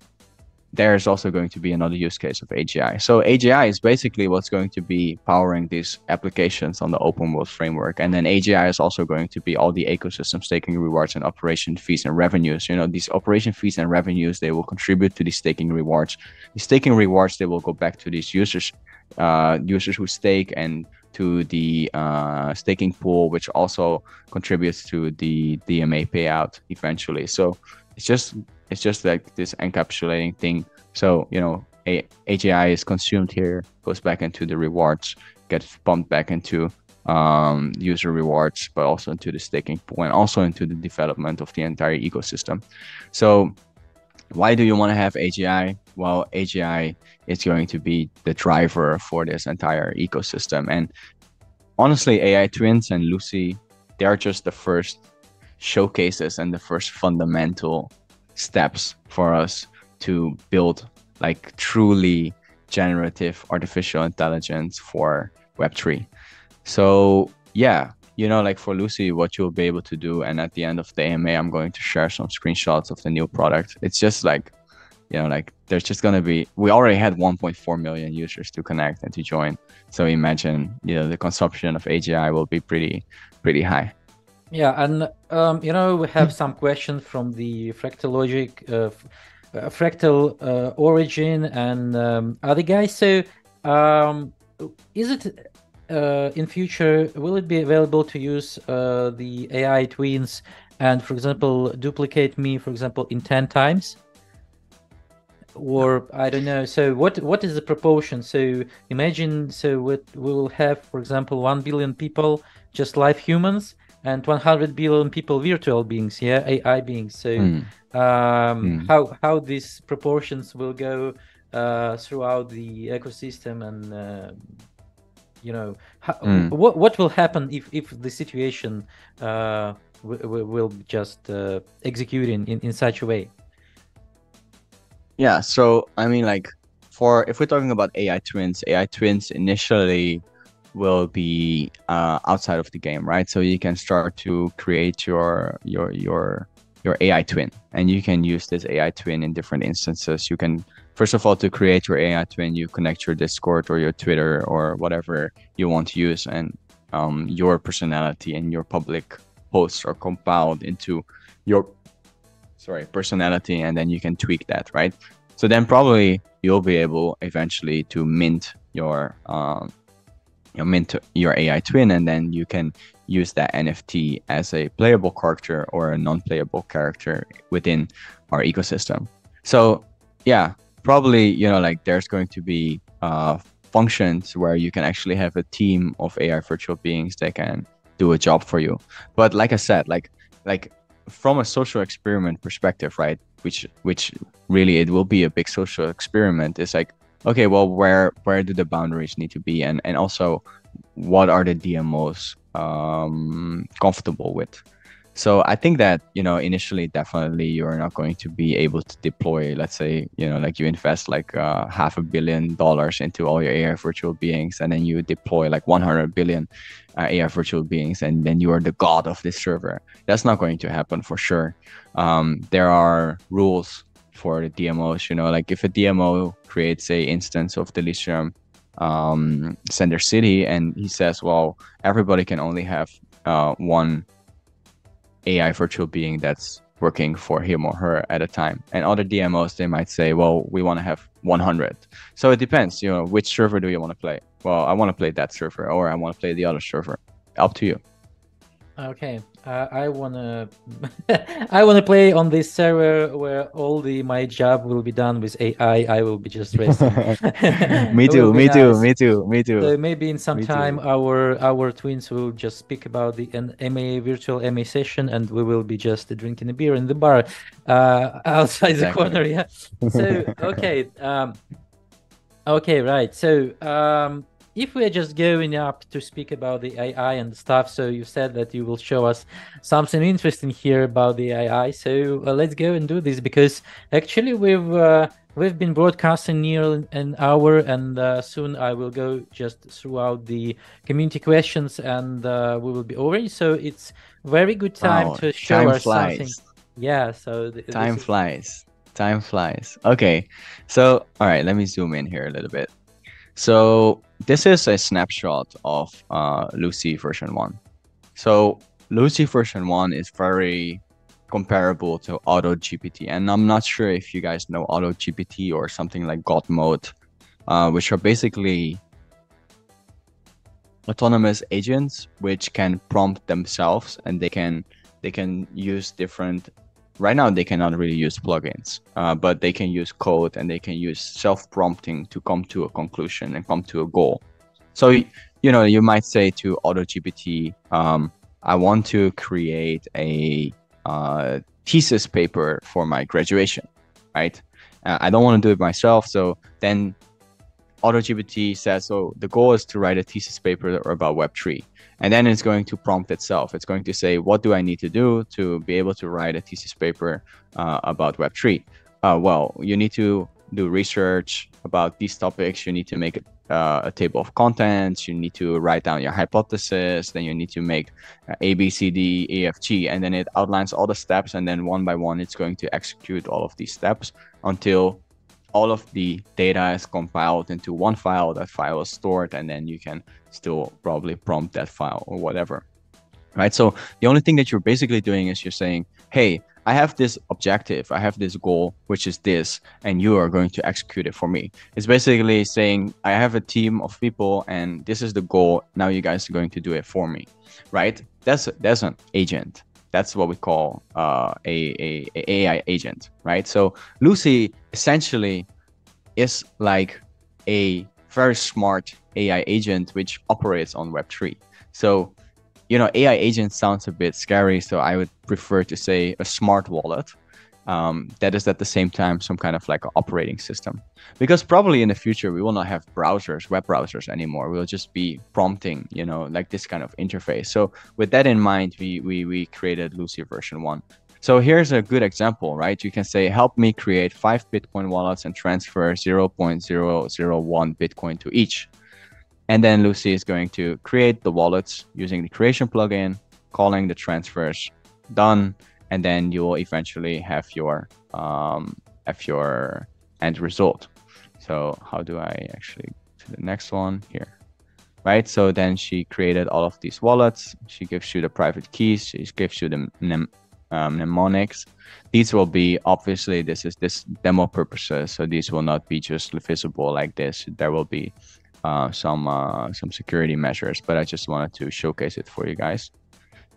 there's also going to be another use case of AGI. So AGI is basically what's going to be powering these applications on the open world framework. And then AGI is also going to be all the ecosystem staking rewards and operation fees and revenues. You know, these operation fees and revenues, they will contribute to the staking rewards. The staking rewards, they will go back to these users, uh, users who stake and to the uh, staking pool, which also contributes to the DMA payout eventually. So it's just it's just like this encapsulating thing. So, you know, a AGI is consumed here, goes back into the rewards, gets pumped back into um, user rewards, but also into the staking pool and also into the development of the entire ecosystem. So, why do you want to have AGI? Well, AGI is going to be the driver for this entire ecosystem. And honestly, AI Twins and Lucy, they are just the first showcases and the first fundamental steps for us to build like truly generative artificial intelligence for web3 so yeah you know like for lucy what you'll be able to do and at the end of the ama i'm going to share some screenshots of the new product. It's just like you know like there's just going to be we already had 1.4 million users to connect and to join. So imagine you know the consumption of agi will be pretty pretty high yeah, and um, you know we have some questions from the fractal logic, uh, uh, fractal uh, origin, and um, other guys. So, um, is it uh, in future will it be available to use uh, the AI twins and, for example, duplicate me, for example, in ten times? or I don't know. So what what is the proportion? So imagine so what we will have, for example, one billion people, just live humans, and 100 billion people virtual beings yeah ai beings so Mm. um, Mm. how how these proportions will go uh, throughout the ecosystem and uh, you know how, Mm. what what will happen if if the situation uh, will just uh, execute in, in in such a way Yeah, so I mean, like, for if we're talking about AI twins, AI twins initially will be uh, outside of the game, right? So you can start to create your your your your AI twin, and you can use this AI twin in different instances. You can first of all to create your AI twin, you connect your Discord or your Twitter or whatever you want to use, and um, your personality and your public posts are compiled into your sorry personality and then you can tweak that right so then probably you'll be able eventually to mint your um you know, mint your ai twin and then you can use that nft as a playable character or a non-playable character within our ecosystem so yeah probably you know like there's going to be uh functions where you can actually have a team of ai virtual beings that can do a job for you but like i said like like from a social experiment perspective, right? Which which really it will be a big social experiment. It's like, okay, well, where where do the boundaries need to be, and and also, what are the DMOs um, comfortable with? So I think that you know initially definitely you're not going to be able to deploy. Let's say you know like you invest like uh, half a billion dollars into all your AI virtual beings, and then you deploy like 100 billion uh, AI virtual beings, and then you are the god of this server. That's not going to happen for sure. Um, there are rules for the DMOs. You know, like if a DMO creates a instance of Delysium um, Center City, and he says, well, everybody can only have uh, one AI virtual being that's working for him or her at a time. And other DMOs, they might say, well, we want to have 100. So it depends, you know, which server do you want to play? Well, I want to play that server or I want to play the other server. Up to you. Okay, uh, I wanna, I wanna play on this server where all the my job will be done with AI. I will be just resting. me too, me too, me too, me too. So maybe in some Me time too. our our twins will just speak about the an MA virtual MA session, and we will be just drinking a beer in the bar uh, outside the corner. Yeah. So okay, um, okay, right. So um, if we are just going up to speak about the AI and stuff, so you said that you will show us something interesting here about the AI. So uh, let's go and do this because actually we've uh, we've been broadcasting near an hour, and uh, soon I will go just throughout the community questions, and uh, we will be over. So it's very good time Wow, to show time us something. Yeah. So th- Time is- flies. Time flies. Okay. So, all right, let me zoom in here a little bit. So, this is a snapshot of uh, Lucy version 1. So, Lucy version 1 is very comparable to AutoGPT. And I'm not sure if you guys know AutoGPT or something like God Mode, uh, which are basically autonomous agents which can prompt themselves and they can they can use different right now they cannot really use plugins uh, but they can use code and they can use self-prompting to come to a conclusion and come to a goal so you know you might say to autogpt um, i want to create a uh, thesis paper for my graduation right uh, i don't want to do it myself so then AutoGPT says, so the goal is to write a thesis paper about Web3. And then it's going to prompt itself. It's going to say, what do I need to do to be able to write a thesis paper uh, about Web3? Uh, well, you need to do research about these topics. You need to make uh, a table of contents. You need to write down your hypothesis. Then you need to make uh, A, B, C, D, E, F, G. And then it outlines all the steps. And then one by one, it's going to execute all of these steps until all of the data is compiled into one file. That file is stored, and then you can still probably prompt that file or whatever. Right. So the only thing that you're basically doing is you're saying, hey, I have this objective, I have this goal, which is this, and you are going to execute it for me. It's basically saying, I have a team of people, and this is the goal. Now you guys are going to do it for me. Right. That's that's an agent. That's what we call uh, a, a, a AI agent, right? So Lucy essentially is like a very smart AI agent which operates on Web3. So you know, AI agent sounds a bit scary, so I would prefer to say a smart wallet um, that is at the same time some kind of like operating system. Because probably in the future we will not have browsers, web browsers anymore. We'll just be prompting, you know, like this kind of interface. So with that in mind, we we we created Lucy version one. So here's a good example, right? You can say, help me create five Bitcoin wallets and transfer 0.001 Bitcoin to each. And then Lucy is going to create the wallets using the creation plugin, calling the transfers done and then you will eventually have your um, have your end result. So how do I actually to the next one here? Right. So then she created all of these wallets. She gives you the private keys. She gives you the um, mnemonics. These will be obviously this is this demo purposes. So these will not be just visible like this. There will be uh, some uh, some security measures, but I just wanted to showcase it for you guys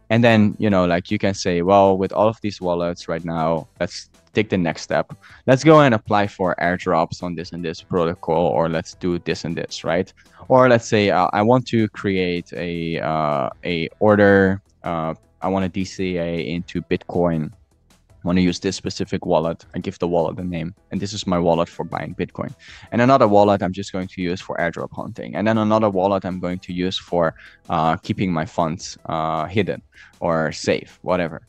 and then you know like you can say well with all of these wallets right now let's take the next step let's go and apply for airdrops on this and this protocol or let's do this and this right or let's say uh, i want to create a uh, a order uh, i want to dca into bitcoin I want to use this specific wallet. I give the wallet a name, and this is my wallet for buying Bitcoin. And another wallet I'm just going to use for airdrop hunting. And then another wallet I'm going to use for uh, keeping my funds uh, hidden or safe, whatever.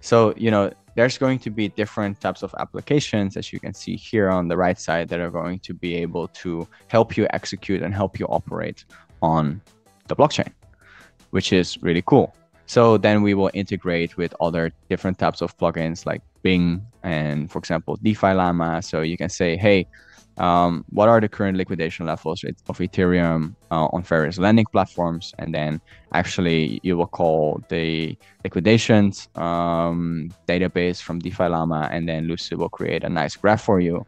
So, you know, there's going to be different types of applications, as you can see here on the right side, that are going to be able to help you execute and help you operate on the blockchain, which is really cool. So then we will integrate with other different types of plugins like Bing and, for example, DeFi Llama. So you can say, hey, um, what are the current liquidation levels of Ethereum uh, on various lending platforms? And then actually you will call the liquidations um, database from DeFi Llama, and then Lucy will create a nice graph for you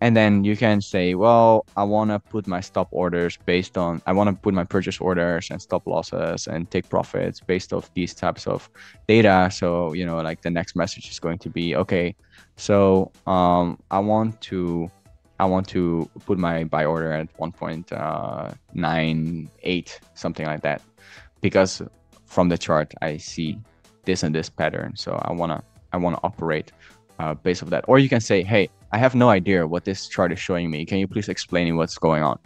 and then you can say well i want to put my stop orders based on i want to put my purchase orders and stop losses and take profits based off these types of data. So you know like the next message is going to be okay so um, i want to i want to put my buy order at 1.98 something like that. Because from the chart i see this and this pattern. So i want to i want to operate uh, based off that. Or you can say hey I have no idea what this chart is showing me. Can you please explain what's going on?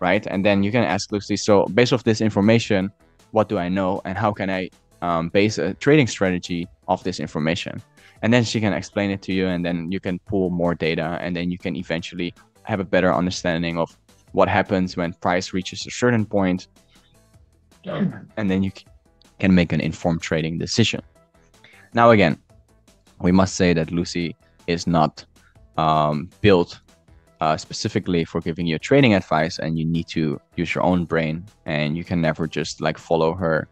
Right. And then you can ask Lucy, so based off this information, what do I know and how can I um, base a trading strategy off this information? And then she can explain it to you and then you can pull more data and then you can eventually have a better understanding of what happens when price reaches a certain point. point and then you can make an informed trading decision. Now again, we must say that Lucy is not um, built uh, specifically for giving you trading advice, and you need to use your own brain, and you can never just like follow her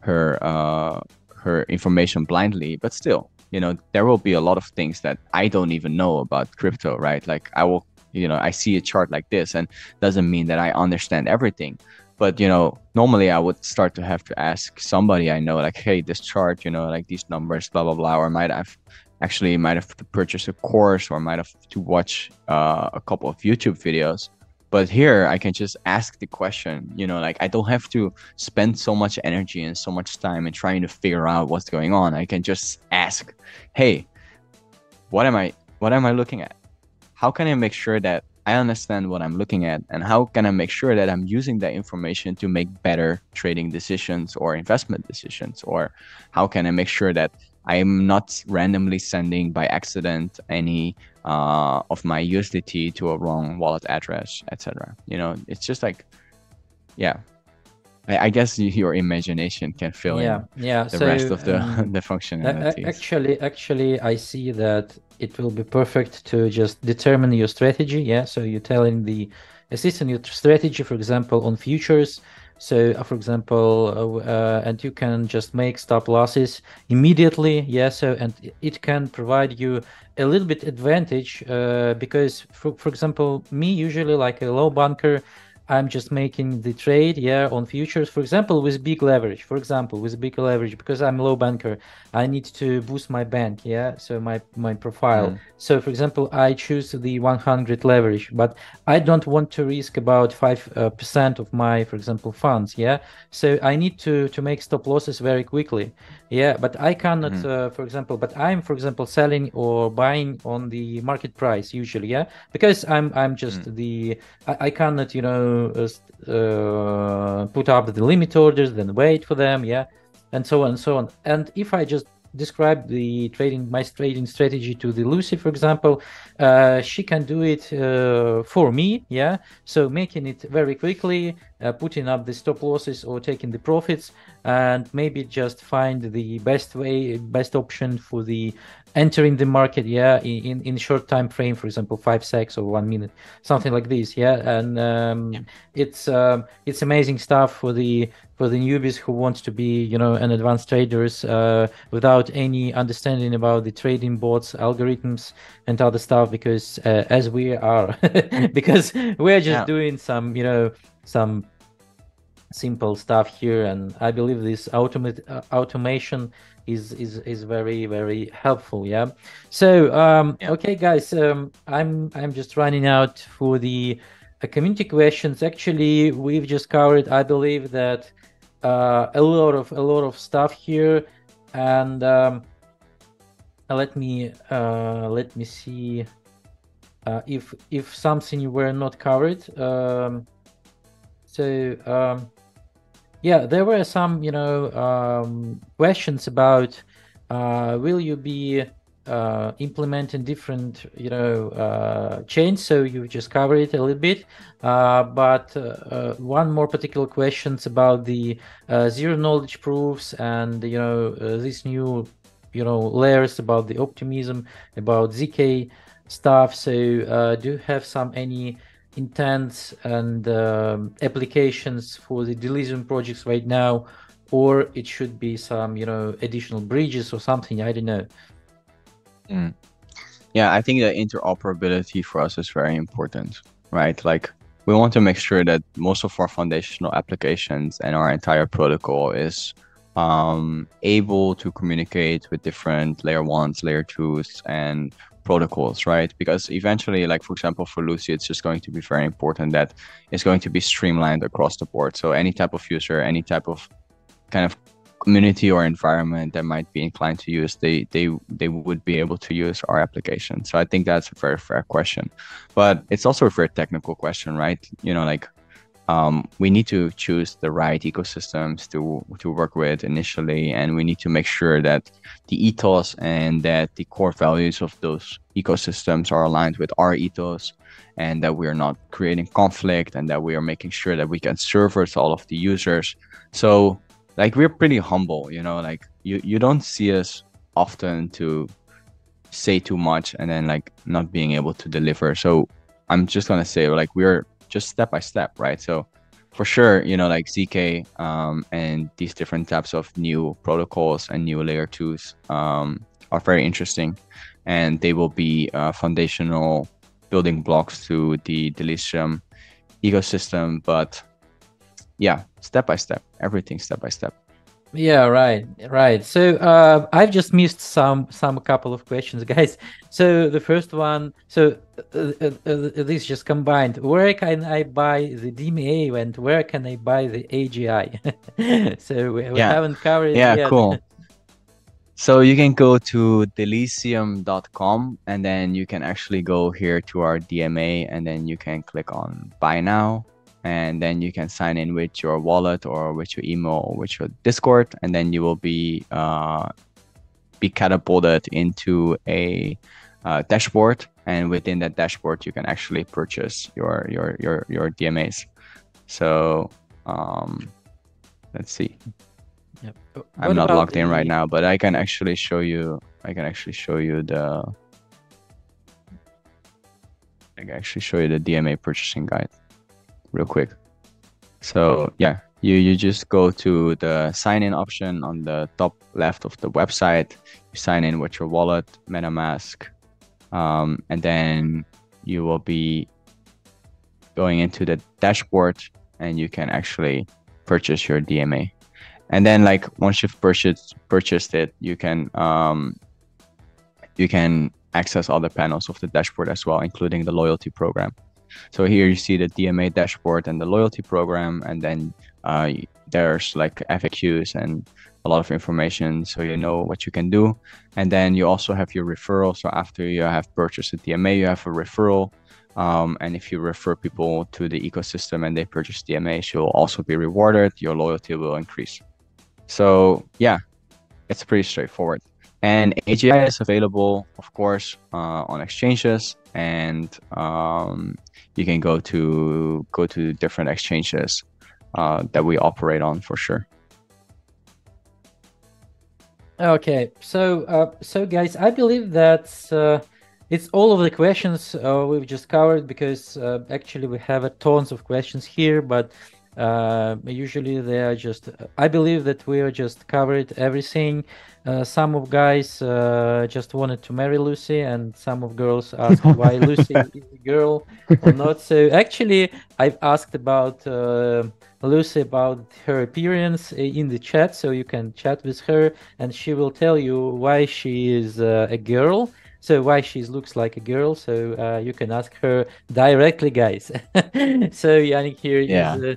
her uh, her information blindly. But still, you know, there will be a lot of things that I don't even know about crypto, right? Like I will, you know, I see a chart like this, and doesn't mean that I understand everything. But you know, normally I would start to have to ask somebody I know, like, hey, this chart, you know, like these numbers, blah blah blah, or might have actually might have to purchase a course or might have to watch uh, a couple of YouTube videos. But here I can just ask the question, you know, like I don't have to spend so much energy and so much time in trying to figure out what's going on. I can just ask, hey, what am I what am I looking at? How can I make sure that I understand what I'm looking at and how can I make sure that I'm using that information to make better trading decisions or investment decisions or how can I make sure that I'm not randomly sending by accident any uh, of my USDT to a wrong wallet address, etc. You know, it's just like, yeah. I, I guess your imagination can fill yeah, in yeah. the so, rest of the um, the functionalities. Actually, actually, I see that it will be perfect to just determine your strategy. Yeah, so you're telling the assistant your strategy, for example, on futures so, uh, for example, uh, uh, and you can just make stop losses immediately. Yeah. So, and it can provide you a little bit advantage uh, because, for, for example, me usually like a low bunker, I'm just making the trade, yeah, on futures, for example, with big leverage. For example, with big leverage, because I'm low banker, I need to boost my bank, yeah, so my my profile. Mm. So, for example, I choose the 100 leverage, but I don't want to risk about five uh, percent of my, for example, funds, yeah. So I need to to make stop losses very quickly, yeah. But I cannot, mm. uh, for example, but I'm, for example, selling or buying on the market price usually, yeah, because I'm I'm just mm. the I, I cannot, you know uh, put up the limit orders, then wait for them, yeah, and so on and so on. And if I just describe the trading my trading strategy to the Lucy, for example, uh, she can do it uh, for me. Yeah, so making it very quickly, putting up the stop losses or taking the profits, and maybe just find the best way, best option for the entering the market yeah in in short time frame for example five seconds or one minute something like this yeah and um, yeah. it's um, it's amazing stuff for the for the newbies who want to be you know an advanced traders uh, without any understanding about the trading bots algorithms and other stuff because uh, as we are because we're just yeah. doing some you know some simple stuff here and i believe this automate uh, automation is is is very very helpful yeah so um yeah. okay guys um i'm i'm just running out for the uh, community questions actually we've just covered i believe that uh a lot of a lot of stuff here and um let me uh let me see uh if if something were not covered um so um yeah, there were some, you know, um, questions about uh, will you be uh, implementing different, you know, uh, chains. So you just covered it a little bit, uh, but uh, uh, one more particular questions about the zero knowledge proofs and you know these new, you know, layers about the optimism, about zk stuff. So do you have some any intents and um, applications for the Delysium projects right now, or it should be some, you know, additional bridges or something. I don't know. Mm. Yeah, I think the interoperability for us is very important, right? Like we want to make sure that most of our foundational applications and our entire protocol is um, able to communicate with different layer ones, layer twos, and protocols, right? Because eventually, like for example, for Lucy, it's just going to be very important that it's going to be streamlined across the board. So any type of user, any type of kind of community or environment that might be inclined to use, they they they would be able to use our application. So I think that's a very fair question, but it's also a very technical question, right? You know, like um, we need to choose the right ecosystems to to work with initially, and we need to make sure that the ethos and that the core values of those ecosystems are aligned with our ethos, and that we are not creating conflict, and that we are making sure that we can service all of the users. So, like we're pretty humble, you know, like you you don't see us often to say too much and then like not being able to deliver. So I'm just gonna say like we're just step by step, right? So for sure, you know, like ZK um, and these different types of new protocols and new layer twos um, are very interesting, and they will be uh, foundational building blocks to the Delysium ecosystem. But yeah, step by step, everything step by step. Yeah, right, right. So uh, I've just missed some some couple of questions, guys. So the first one, so uh, uh, uh, this just combined. Where can I buy the DMA and where can I buy the AGI? so we, we yeah. haven't covered. Yeah, yet. cool. So you can go to delysium.com and then you can actually go here to our DMA and then you can click on buy now and then you can sign in with your wallet or with your email or with your discord and then you will be uh, be catapulted into a uh, dashboard and within that dashboard you can actually purchase your your your your dmas so um, let's see. Yep. i'm not logged in right now but i can actually show you i can actually show you the i can actually show you the dma purchasing guide real quick. So yeah, you, you just go to the sign in option on the top left of the website. You sign in with your wallet, MetaMask, um, and then you will be going into the dashboard and you can actually purchase your DMA. And then like once you've purchased purchased it, you can um, you can access other panels of the dashboard as well, including the loyalty program. So here you see the DMA dashboard and the loyalty program, and then uh, there's like FAQs and a lot of information so you know what you can do. And then you also have your referral. So after you have purchased a DMA, you have a referral. Um, and if you refer people to the ecosystem and they purchase DMA, you'll also be rewarded. Your loyalty will increase. So yeah, it's pretty straightforward. And AGI is available, of course, uh, on exchanges, and um, you can go to go to different exchanges uh, that we operate on for sure. Okay, so uh, so guys, I believe that uh, it's all of the questions uh, we've just covered because uh, actually we have a tons of questions here, but uh, usually they are just. I believe that we are just covered everything. Uh, some of guys just wanted to marry Lucy, and some of girls asked why Lucy is a girl or not. So actually, I've asked about Lucy about her appearance in the chat, so you can chat with her, and she will tell you why she is uh, a girl. So why she looks like a girl. So uh, you can ask her directly, guys. so Yannick here yeah. is, uh, uh, uh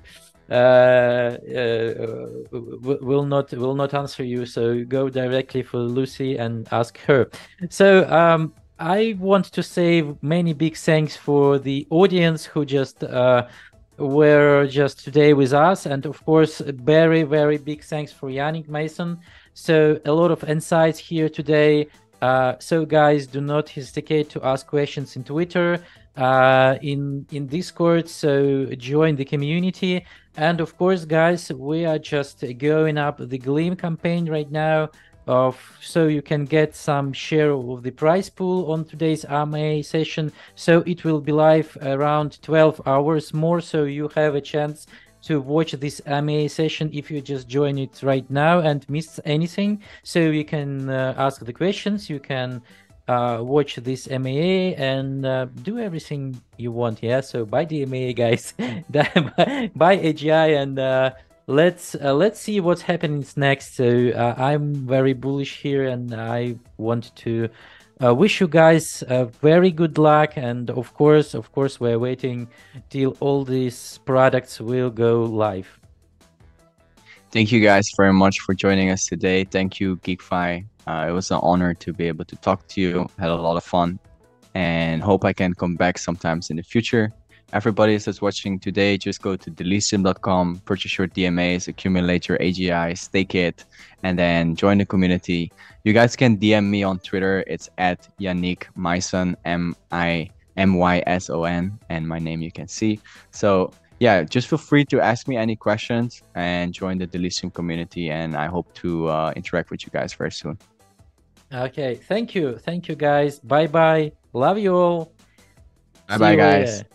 will not will not answer you. So go directly for Lucy and ask her. So um, I want to say many big thanks for the audience who just uh, were just today with us. And of course, very, very big thanks for Yannick Myson. So a lot of insights here today. Uh, so guys, do not hesitate to ask questions in Twitter, uh, in in Discord. So join the community. And of course, guys, we are just going up the Gleam campaign right now of so you can get some share of the prize pool on today's AMA session. So it will be live around 12 hours more. So you have a chance to watch this AMA session if you just join it right now and miss anything. So you can uh, ask the questions, you can uh, watch this MAA and uh, do everything you want. Yeah. So buy the MAA, guys. buy AGI and uh, let's uh, let's see what's happening next. So uh, I'm very bullish here, and I want to uh, wish you guys very good luck. And of course, of course, we're waiting till all these products will go live. Thank you guys very much for joining us today. Thank you, GeekFi. Uh, it was an honor to be able to talk to you. Had a lot of fun, and hope I can come back sometimes in the future everybody that's watching today, just go to delysium.com, purchase your DMAs, accumulate your AGI, stake it, and then join the community. You guys can DM me on Twitter. It's at Yannick Myson, M I M Y S O N, and my name you can see. So yeah, just feel free to ask me any questions and join the Delysium community. And I hope to uh, interact with you guys very soon. Okay, thank you, thank you guys. Bye bye. Love you all. Bye bye, guys. Later.